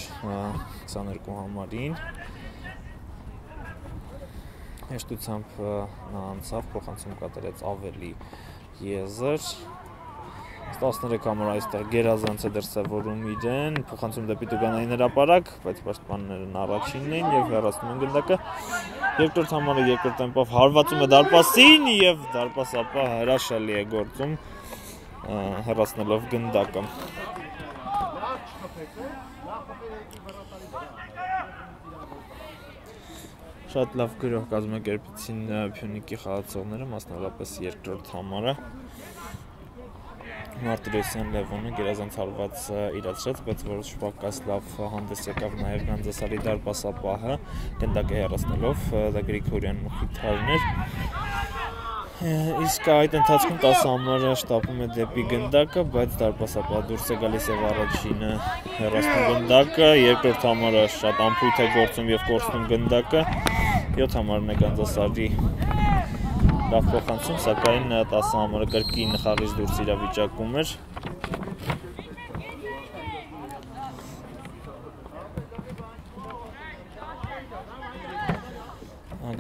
22 համարին հեշտությամբ նա անցավ փոխանցում կատարեց ավելի եզր 13 համար այստեղ գերազանց է դրսևորում իրեն, փոխանցում դեպի Տուգանային հրապարակ, բայց պաշտպաններն առաջինն են եւ հեռացնում են գնդակը։ Երկրորդ համարը երկրորդ տեմպով հարվածում է դարպասին եւ դարպաս ապա հրաշալի է գործում հեռացնելով գնդակը։ Շատ լավ գրող կազմակերպեցին Փյունիկի խաղացողները, մասնավորապես երկրորդ համարը։ Մարտիրոսյան Լևոնը գերազանց հարված իրացրեց, բայց որոշ պակաս լավ հանդես եկավ նաև Գանձասարի դարպասապահը, գնդակը հեռացնելով դա Գրիգորյան Մխիթարն էր։ Իսկ այդ ընթացքում 10 համարը շտապում է դեպի գնդակը, բայց դարպասապահը դուրս է գալիս եւ առաջինը հեռացնում գնդակը, երկրորդ համարը շատ ամփույթ է գործում եւ կորցնում գնդակը։ 7 համարն է Գանձասարի լավ փոխանցում, սակայն 10 համարը կրկին խաղից դուրս իրավիճակում էր։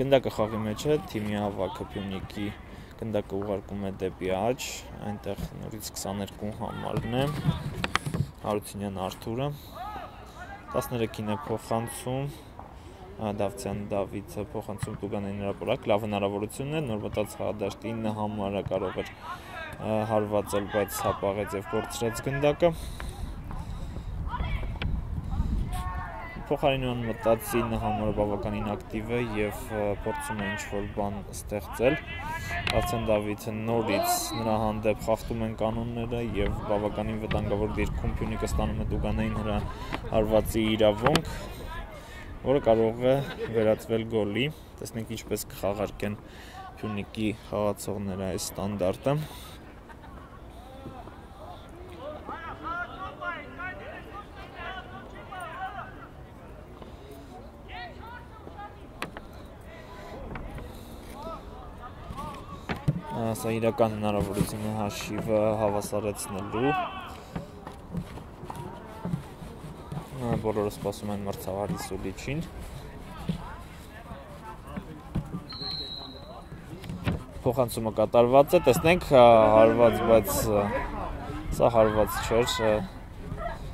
Գնդակը խաղի մեջ է, թիմի ավակը Փյունիկի գնդակը ուղարկում է դեպի աճ, այնտեղ նորից 22 համարն է։ Հարությունյան Արթուրը 13-ին է փոխանցում Դավթյան Դավիթը փոխանցում Տուգանային հրապարակ, լավ հնարավորություն է, նոր մտած խաղադաշտի 9 համարը կարող էր հարվածել, բայց հապաղեց եւ կորցրեց գնդակը։ Փոխարինան մտած 9 համարը բավականին ակտիվ է եւ փորձում է ինչ-որ բան ստեղծել։ Դավթյան Դավիթը նորից նրա հանդեպ խախտում են կանոնները եւ բավականին վտանգավոր դիրքում Փյունիկը ստանում է Տուգանային հրա հարվածի իրավունք որը կարող է վերածվել գոլի։ Տեսնենք ինչպես կխաղարկեն Փյունիկի խաղացողները այս ստանդարտը։ Սա իրական հնարավորություն է հաշիվը հավասարեցնելու բոլորը սպասում են մրցավարի Սուլիչին։ Փոխանցումը կատարված է, տեսնենք հարված, բայց սա հարված չէր,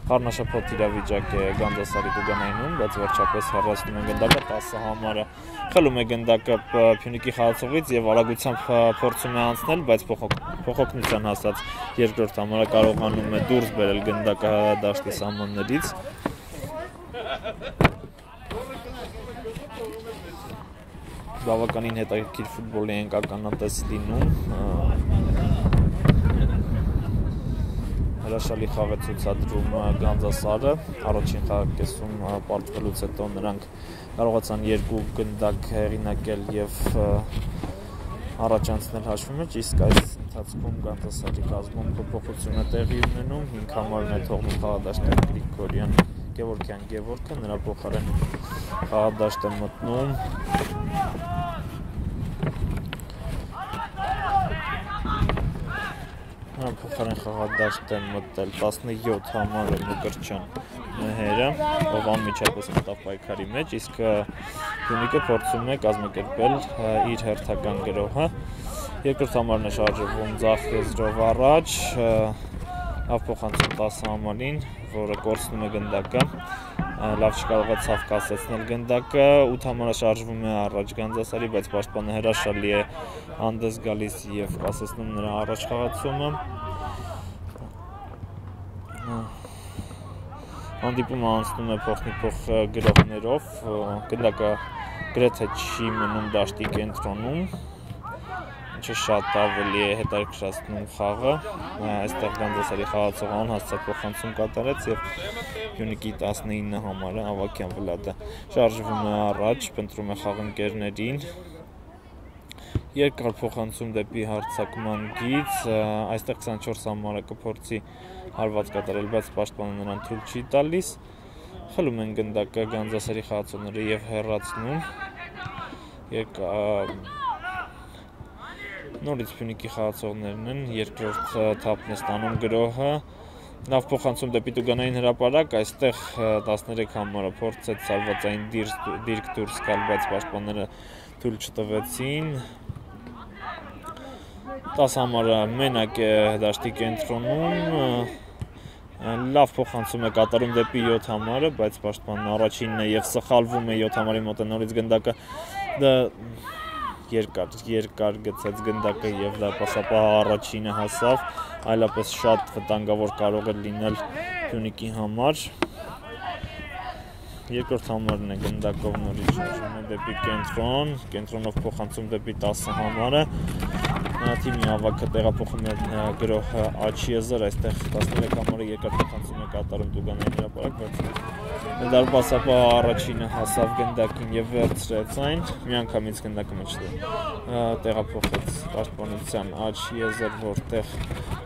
Խառնաշփոթ իրավիճակ է Գանդասարի Դուգանայնում, բայց վերջապես հեռացնում են գնդակը 10 համարը։ Խլում է գնդակը Փյունիկի խաղացողից եւ արագությամբ փորձում է անցնել, բայց փոխօգնության հասած երկրորդ համարը կարողանում է դուրս բերել գնդակը դաշտի սահմաններից բավականին հետաքրքիր ֆուտբոլի ենկականատես լինում հրաշալի խաղ է ցուցադրում Գանձասարը առաջին խաղակեսում պարտվելուց հետո նրանք կարողացան երկու գնդակ հեղինակել եւ առաջ անցնել հաշվի մեջ իսկ այս ընթացքում Գանձասարի կազմում փոփոխություն է տեղի ունենում 5 համարն է թողնում խաղադաշտը Գրիգորյան Գևորգյան Գևորգը նրա փոխարեն խաղադաշտ է մտնում Նա փոխարեն խաղադաշտ է մտել 17 համարը Մկրչյան մհերը, ով անմիջապես մտավ պայքարի մեջ, իսկ Հյունիկը փորձում է կազմակերպել իր հերթական գրոհը։ Երկրորդ համարն է շարժվում ձախ եզրով առաջ, լավ փոխանցում 10 համարին, որը կորցնում է գնդակը լավ չկարողացավ կասեցնել գնդակը 8 համարը շարժվում է առաջ Գանձասարի բայց պաշտպանը հրաշալի է հանդես գալիս եւ կասեցնում նրա առաջ խաղացումը հանդիպումը անցնում է փոխնի փոխ գրողներով գնդակը գրեթե չի մնում դաշտի կենտրոնում ինչը շատ ավելի է հետաքրքրացնում խաղը։ Այստեղ Գանձասարի խաղացող անհասցած փոխանցում կատարեց եւ Յունիկի 19 համարը Ավակյան Վլադը շարժվում է առաջ, փնտրում է խաղընկերներին երկար փոխանցում դեպի հարցակման գիծ, այստեղ 24 համարը կփորձի հարված կատարել, բայց պաշտպանը նրան թույլ չի տալիս։ Խլում են գնդակը Գանձասարի խաղացողները եւ հեռացնում։ Երկար նորից Փյունիկի խաղացողներն են, երկրորդ թափն է ստանում գրոհը։ Լավ փոխանցում դեպի Տուգանային հրապարակ, այստեղ 13 համարը փորձեց սալվածային դիրք դուրս գալ, բայց պաշտպանները թույլ չտվեցին։ 10 համարը մենակ է դաշտի կենտրոնում, լավ փոխանցում է կատարում դեպի 7 համարը, բայց պաշտպանն առաջինն է եւ սխալվում է 7 համարի մոտ նորից գնդակը դա երկար երկար գցեց գնդակը եւ դարպասապահը առաջինը հասավ այլապես շատ վտանգավոր կարող է լինել Փյունիկի համար երկրորդ համարն է գնդակով նորից շարժվում է դեպի կենտրոն կենտրոնով փոխանցում դեպի 10 համարը թիմի ավակը տեղափոխում է գրող Աչիեզեր այստեղ 13 համարը երկար փոխանցում է կատարում Տուգանային հրապարակ բայց դարպասապա առաջինը հասավ գնդակին եւ վերցրեց այն միանգամից գնդակը մեջ տեղափոխեց պաշտպանության աճ եզր որտեղ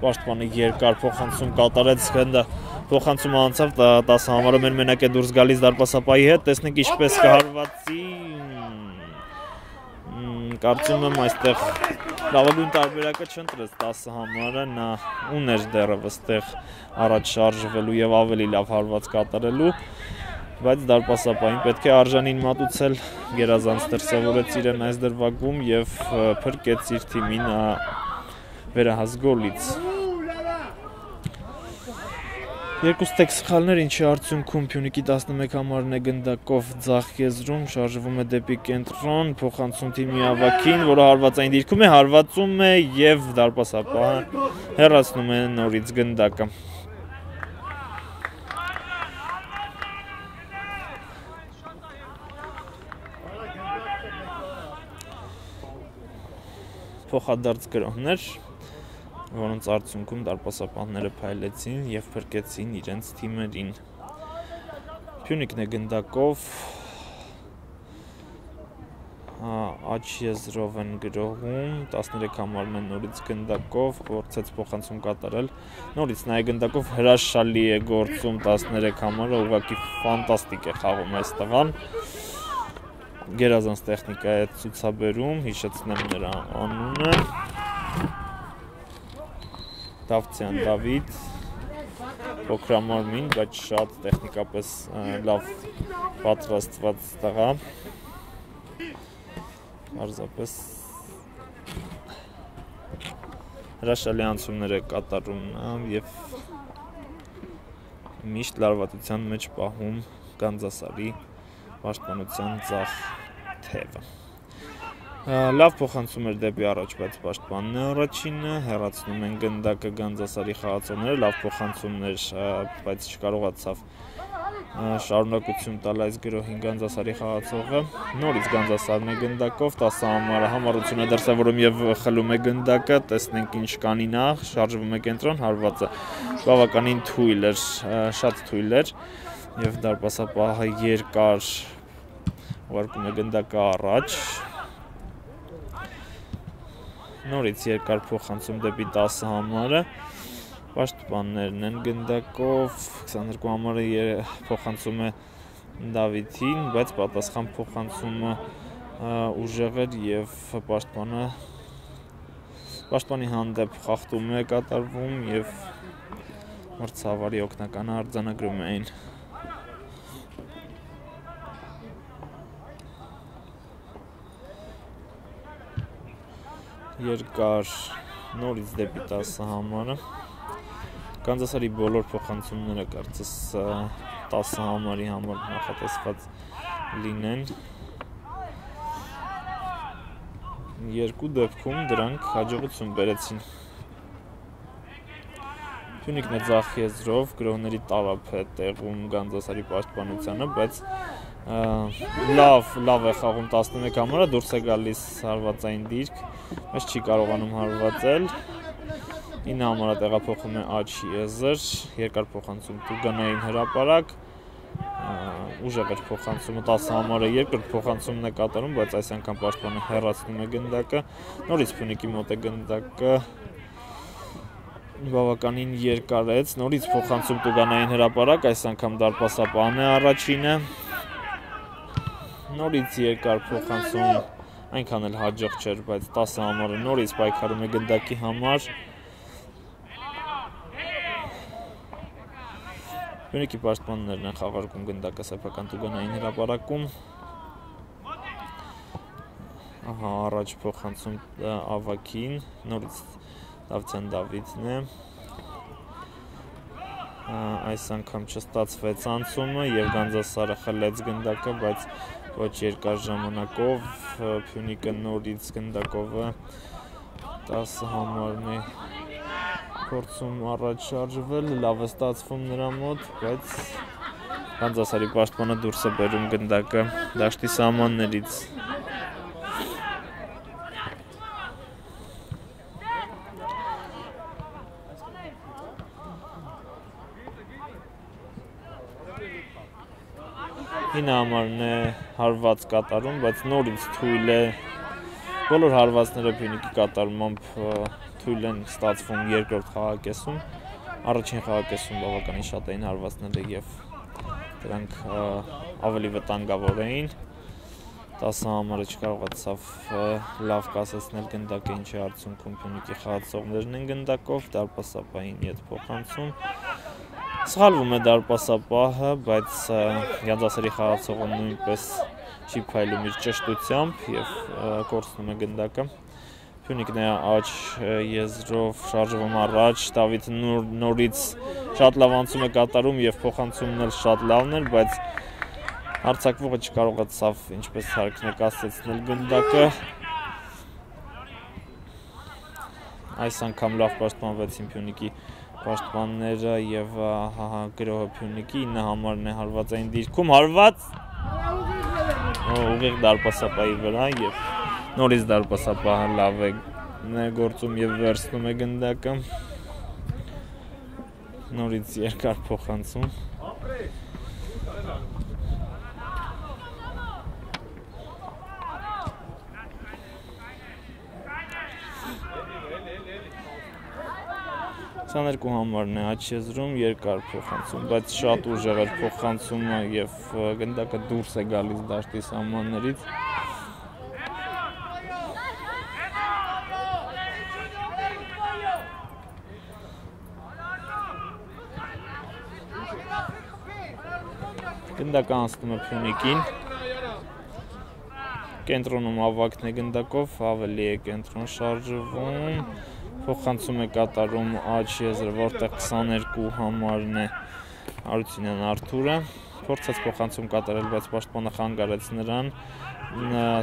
պաշտպանը երկար փոխանցում կատարեց գնդա փոխանցումը անցավ 10 համարը մեր մենակ է դուրս գալիս դարպասապայի հետ տեսնենք ինչպես կհարվածի կարծում եմ այստեղ լավագույն տարբերակը չընտրեց 10 համարը նա ուներ դեռևս տեղ առաջ շարժվելու եւ ավելի լավ հարված կատարելու բայց դարպասապային պետք է արժանին մատուցել գերազանց դրսևորեց իրեն այս դրվագում եւ փրկեց իր թիմին վերահաս գոլից Երկու ստեկ սխալներ, ինչի արդյունքում Փյունիկի 11 համարն է գնդակով ձախ եզրում, շարժվում է դեպի կենտրոն, փոխանցում թիմի ավակին, որը հարվածային դիրքում է, հարվածում է եւ դարպասապահը հեռացնում է նորից գնդակը։ Փոխադարձ գրոհներ որոնց արդյունքում դարպասապանները փայլեցին եւ փրկեցին իրենց թիմերին։ Փյունիկն է գնդակով աչ եզրով են գրողում 13 համարն են նորից գնդակով փորձեց փոխանցում կատարել նորից նայ գնդակով հրաշալի է գործում 13 համարը ուղղակի ֆանտաստիկ է խաղում այս տղան գերազանց տեխնիկա է ցուցաբերում հիշեցնեմ նրա անունը Դավթյան Դավիթ փոքրամարմին, բայց շատ տեխնիկապես լավ պատրաստված տղա։ Արզապես հրաշալի անցումներ է կատարում եւ միշտ լարվածության մեջ պահում Գանձասարի պաշտպանության ցախ թևը լավ փոխանցում էր դեպի առաջ, բայց պաշտպանն է առաջինը, հեռացնում են գնդակը Գանձասարի խաղացողները, լավ փոխանցումներ, բայց չկարողացավ շարունակություն տալ այս գրոհին Գանձասարի խաղացողը։ Նորից Գանձասարն է գնդակով 10 համարը համառություն է դրսևորում եւ խլում է գնդակը, տեսնենք ինչ կանի նա, շարժվում է կենտրոն, հարվածը բավականին թույլ էր, շատ թույլ էր եւ դարպասապահը երկար ուղարկում է գնդակը առաջ նորից երկար փոխանցում դեպի 10 համարը պաշտպաններն են գնդակով 22 համարը փոխանցում է Դավիթին, բայց պատասխան փոխանցումը ուժեղ էր եւ պաշտպանը պաշտպանի հանդեպ խախտում է կատարվում եւ մրցավարի օկնականը արձանագրում էին երկար նորից դեպի 10 համարը Կանզասարի բոլոր փոխանցումները կարծես 10 համարի համար նախատեսված լինեն երկու դեպքում դրանք հաջողություն բերեցին։ Թյունիկն է ցախ եզրով, գրողների տարապ է տեղում Գանձասարի պաշտպանությանը, բայց լավ, լավ է խաղում 11 համարը, դուրս է գալիս հարվածային դիրք, բայց չի կարողանում հարվածել։ 9 համարը տեղափոխում է աչ եզր, երկար փոխանցում Տուգանային հրաապարակ, ուժեղ էր փոխանցումը 10 համարը երկրորդ փոխանցումն է կատարում, բայց այս անգամ պաշտպանը հեռացնում է գնդակը։ Նորից Փյունիկի մոտ է գնդակը բավականին երկարեց, նորից փոխանցում Տուգանային հրաապարակ, այս անգամ դարպասապահն է առաջինը։ Նորից երկար փոխանցում այնքան էլ հաջող չէր, բայց 10 համարը նորից պայքարում է գնդակի համար։ Մյունիքի պաշտպաններն են խաղարկում գնդակը սեփական տուգանային հրապարակում։ Ահա առաջ փոխանցում ավակին, նորից Դավթյան Դավիթն է։ Այս անգամ չստացվեց անցումը եւ Գանձասարը խլեց գնդակը, բայց ոչ երկար ժամանակով Փյունիկը նորից գնդակով 10 համարն է փորձում առաջ շարժվել, լավ է ստացվում նրա մոտ, բայց Կանզասարի պաշտպանը դուրս է բերում գնդակը դաշտի սահմաններից։ Հինը համարն է հարված կատարում, բայց նորից թույլ է բոլոր հարվածները Փյունիկի կատարմամբ թույլ են ստացվում երկրորդ խաղակեսում։ Առաջին խաղակեսում բավականին շատ էին հարվածները եւ դրանք ավելի վտանգավոր էին։ 10 համարը չկարողացավ լավ կասեցնել գնդակը, ինչի արդյունքում Փյունիկի խաղացողներն են գնդակով, դարպասապահին իդ փոխանցում։ Սխալվում է դարպասապահը, բայց Յանզասերի խաղացողը նույնպես չի փայլում իր ճշտությամբ եւ կորցնում է գնդակը։ Փյունիկն է աչ եզրով շարժվում առաջ, Դավիթը նոր, նորից շատ լավ անցում է կատարում եւ փոխանցումն էլ շատ լավն էր, բայց հարցակվողը չկարողացավ ինչպես հարկն է կասեցնել գնդակը։ Այս անգամ լավ պաշտպանվեցին Փյունիկի պաշտպանները եւ գրողը Փյունիկի 9 համարն է հարվածային դիրքում հարված ուղիղ դարպասապայի վրա եւ նորից դարպասապահը լավ է գործում եւ վերցնում է գնդակը նորից երկար փոխանցում Ցաներկու համարն է աչ եզրում երկար փոխանցում, բայց շատ ուժեղ էր փոխանցումը եւ գնդակը դուրս է գալիս դաշտի սահմաններից։ Գնդակը անցնում է Փյունիկին։ Կենտրոնում ավակն է գնդակով, ավելի է կենտրոն շարժվում։ Փոխանցում է կատարում աչ եզրը, որտեղ 22 համարն է Արությունյան Արթուրը։ Փորձեց փոխանցում կատարել, բայց պաշտպանը խանգարեց նրան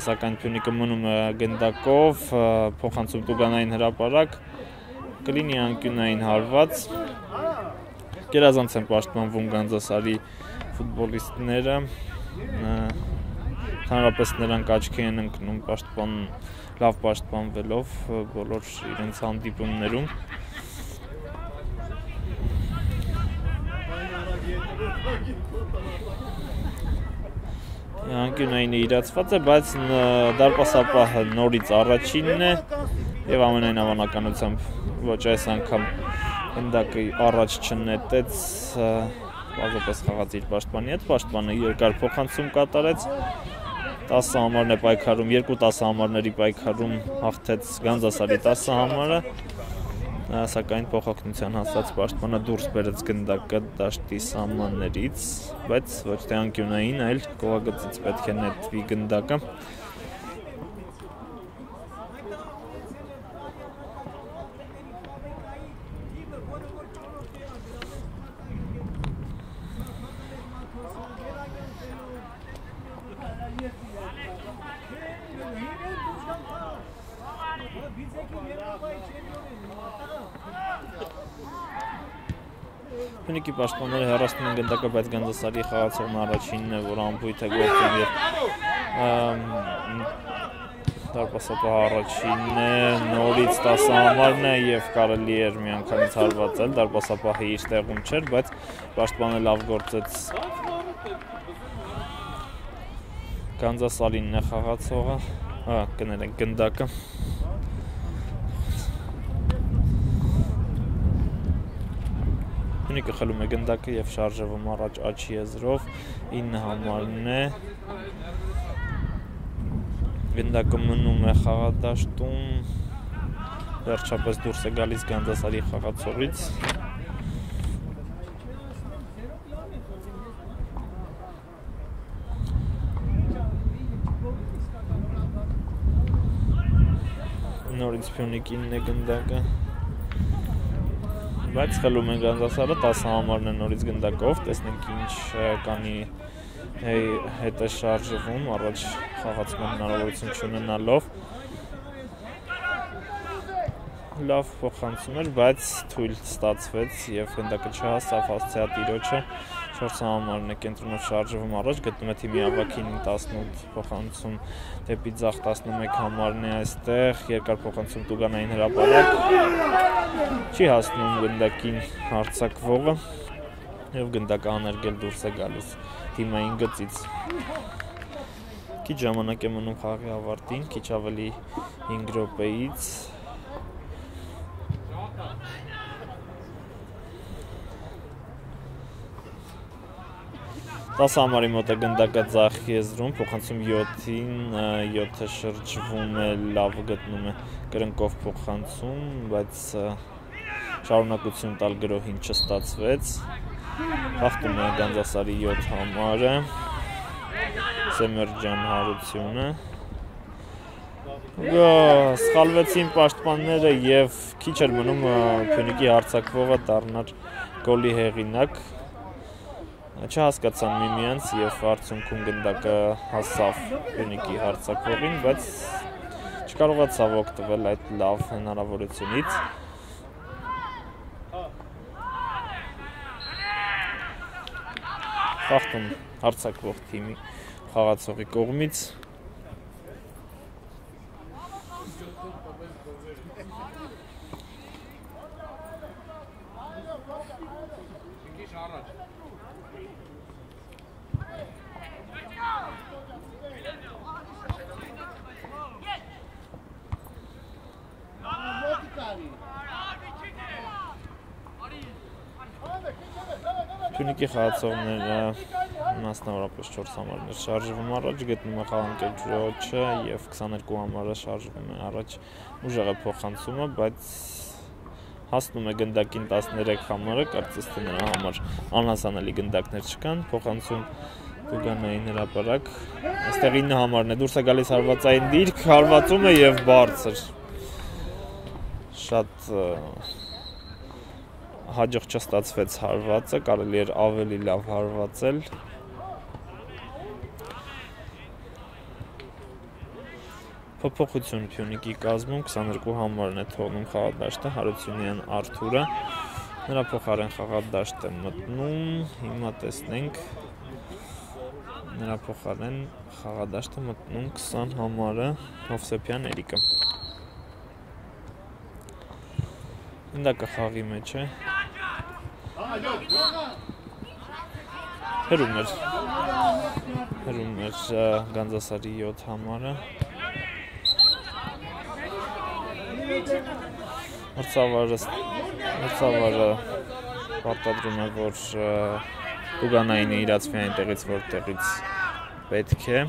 սակայն Փյունիկը մնում է գնդակով, փոխանցում տուգանային հրապարակ, կլինի անկյունային հարված։ Գերազանց են պաշտպանվում Գանձասարի ֆուտբոլիստները հանրապես նրանք աչքի են ընկնում պաշտպան լավ պաշտպանվելով բոլոր իրենց հանդիպումներում անկյունային իրացված է, բայց դարպասապահը նորից առաջինն է եւ ամենայն հավանականությամբ ոչ այս անգամ հնդակը առաջ չնետեց բազոպես խաղաց իր պաշտպանի հետ, պաշտպանը երկար փոխանցում կատարեց 10 համարն է պայքարում, 2-10 համարների պայքարում հաղթեց Գանձասարի 10 համարը սակայն փոխօգնության հասած պաշտպանը դուրս բերեց գնդակը դաշտի սահմաններից, բայց ոչ թե անկյունային, այլ կողագծից պետք է նետվի գնդակը։ պաշտպանները հեռացնում են գնդակը, բայց Գանձասարի խաղացողն առաջինն է, որ ամբույթ է գործում եւ դարպասապահ առաջինն է, նորից 10 համարն է եւ կարելի էր միանգամից հարվածել, դարպասապահը իր տեղում չէր, բայց պաշտպանը լավ գործեց Գանձասարինն է խաղացողը, հա, կներեք գնդակը Հունիկը խլում է գնդակը եւ շարժվում առաջ աչի եզրով 9 համարն է. Գնդակը մնում է խաղադաշտում վերջապես դուրս է գալիս Գանձասարի խաղացողից նորից Փյունիկինն է գնդակը բայց խլում են Գանձասարը 10 համարն է նորից գնդակով, տեսնենք ինչ կանի հետ է շարժվում առաջ խաղացման հնարավորություն չունենալով լավ փոխանցում էր, բայց թույլ ստացվեց եւ գնդակը չհասավ հասցեա տիրոջը 4 համարն է կենտրոնով շարժվում առաջ, գտնում է թիմի ավակին 18 փոխանցում դեպի ձախ 11 համարն է այստեղ, երկար փոխանցում Տուգանային հրապարակ։ Չի հասնում գնդակին հարցակվողը եւ գնդակը աներգել դուրս է գալիս թիմային գծից։ Քիչ ժամանակ է մնում խաղի ավարտին, քիչ ավելի 5 րոպեից 10 համարի մոտ է գնդակը ձախ եզրում, փոխանցում 7-ին, 7-ը շրջվում է, լավ գտնում է կրնկով փոխանցում, բայց շարունակություն տալ գրոհին չստացվեց։ Հաղթում է Գանձասարի 7 համարը։ Սեմերջան հարությունը։ սխալվեցին պաշտպանները եւ քիչ էր մնում Փյունիկի հարցակվողը դառնար գոլի հեղինակ չհասկացան միմյանց եւ արդյունքում գնդակը հասավ Ֆենիկի հարցակողին, բայց չկարողացավ օգտվել այդ լավ հնարավորությունից։ Խախտում հարցակվող թիմի խաղացողի կողմից Թունիկի խաղացողները մասնավորապես 4 համարներ շարժվում առաջ, գտնում է խաղանկերջոջը եւ 22 համարը շարժվում է առաջ ուժեղ է փոխանցումը, բայց հասնում է գնդակին 13 համարը, կարծես թե նրա համար անհասանելի գնդակներ չկան, փոխանցում Տուգանային հրապարակ։ Այստեղ 9 համարն է, դուրս է գալիս հարվածային դիրք, հարվածում է եւ բարձր։ Շատ հաջող չստացվեց հարվածը, կարելի էր ավելի լավ հարվածել։ Փոփոխություն Փյունիկի կազմում 22 համարն է թողնում խաղադաշտը Հարությունյան Արթուրը։ Նրա փոխարեն խաղադաշտ է մտնում։ Հիմա տեսնենք նրա փոխարեն խաղադաշտը մտնում 20 համարը Հովսեփյան Էրիկը։ Ընդակը խաղի մեջ է։ Հերում էր հերում էր Գանձասարի 7 համարը Մրցավարը մրցավարը պարտադրում է որ Տուգանայինը իրացվի այնտեղից, որտեղից պետք է։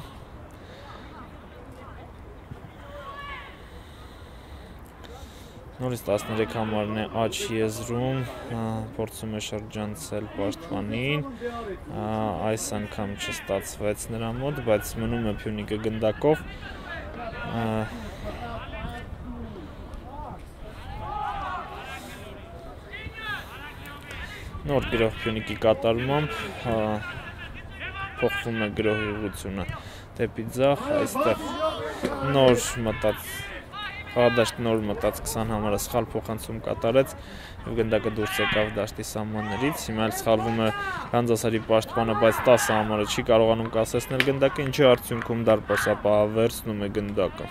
Նորից 13 համարն է աչ եզրում, փորձում է շրջանցել պաշտպանին։ Այս անգամ չստացվեց նրա մոտ, բայց մնում է Փյունիկը գնդակով։ Նոր գրող Փյունիկի կատարմամբ փոխվում է գրողի ուղությունը դեպի ձախ, այստեղ նոր մտած Խաղադաշտ նոր մտած 20 համարը սխալ փոխանցում կատարեց եւ գնդակը դուրս եկավ դաշտի սահմաններից։ Հիմա էլ սխալվում է Կանզասարի պաշտպանը, բայց 10 համարը չի կարողանում կասեցնել գնդակը, ինչի արդյունքում դարպասապահը վերցնում է գնդակը։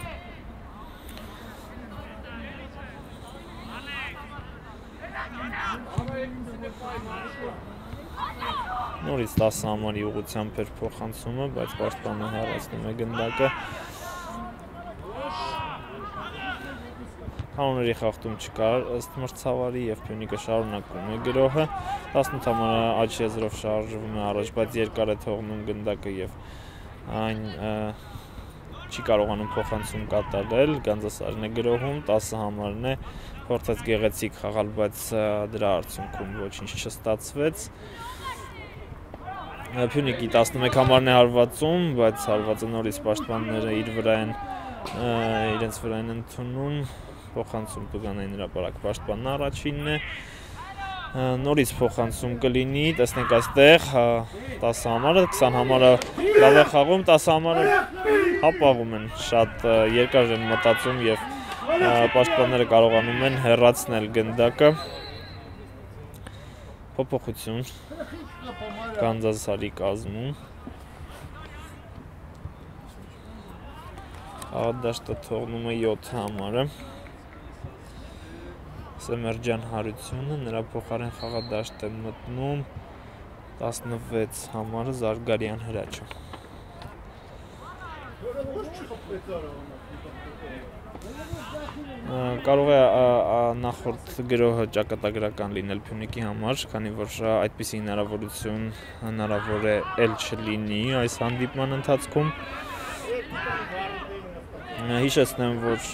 Նորից 10 համարի ուղությամբ էր փոխանցումը, բայց պաշտպանը հեռացնում է գնդակը։ Կանոնների խախտում չկար ըստ մրցավարի եւ Փյունիկը շարունակում է գրոհը 18 համարը աչ եզրով շարժվում է առաջ, բայց երկար է թողնում գնդակը եւ այն չի կարողանում փոխանցում կատարել, Գանձասարն է գրոհում, 10 համարն է փորձեց գեղեցիկ խաղալ, բայց դրա արդյունքում ոչինչ չստացվեց։ Փյունիկի 11 համարն է հարվածում, բայց հարվածը նորից պաշտպանները իր վրա են իրենց վրա են ընդունում փոխանցում կգանային հրապարակ պաշտպանն առաջինն է նորից փոխանցում կլինի տեսնենք այստեղ 10 համարը 20 համարը լավ է խաղում 10 համարը հապաղում են շատ երկար են մտածում եւ պաշտպանները կարողանում են հեռացնել գնդակը փոփոխություն Կանզասարի կազմում Ադաշտը թողնում է 7 համարը Սեմերջան Հարությունը, նրա փոխարեն խաղադաշտ է մտնում 16 համարը Զարգարյան հրաչը։ Կարող է նախորդ գրոհը ճակատագրական լինել Փյունիկի համար, քանի որ այդպիսի հնարավորություն հնարավոր է ել չլինի այս հանդիպման ընթացքում։ Հիշեցնեմ, որ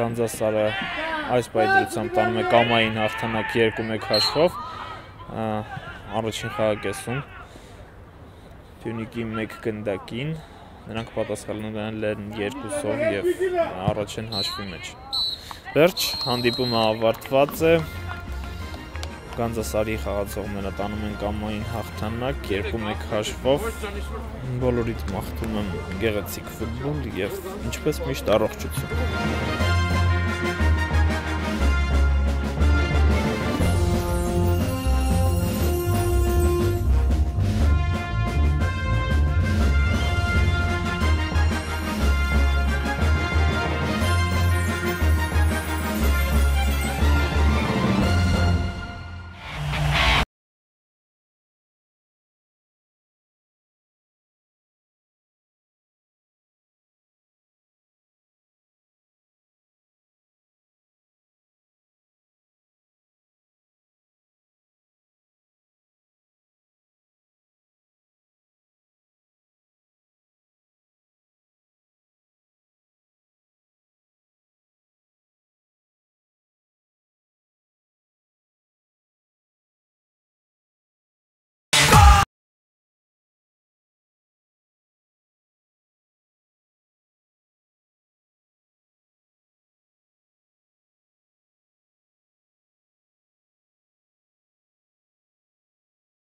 Գանձասարը այս պայծրությամբ տանում է կամային հաղթանակ 2-1 հաշվով առաջին խաղակեսում Փյունիկի 1 գնդակին նրանք պատասխանում են լերն 2-ով եւ առաջին հաշվի մեջ Վերջ հանդիպումը ավարտված է Գանձասարի խաղացողները տանում են կամային հաղթանակ 2-1 հաշվով բոլորիդ մաղթում եմ գեղեցիկ ֆուտբոլ եւ ինչպես միշտ առողջություն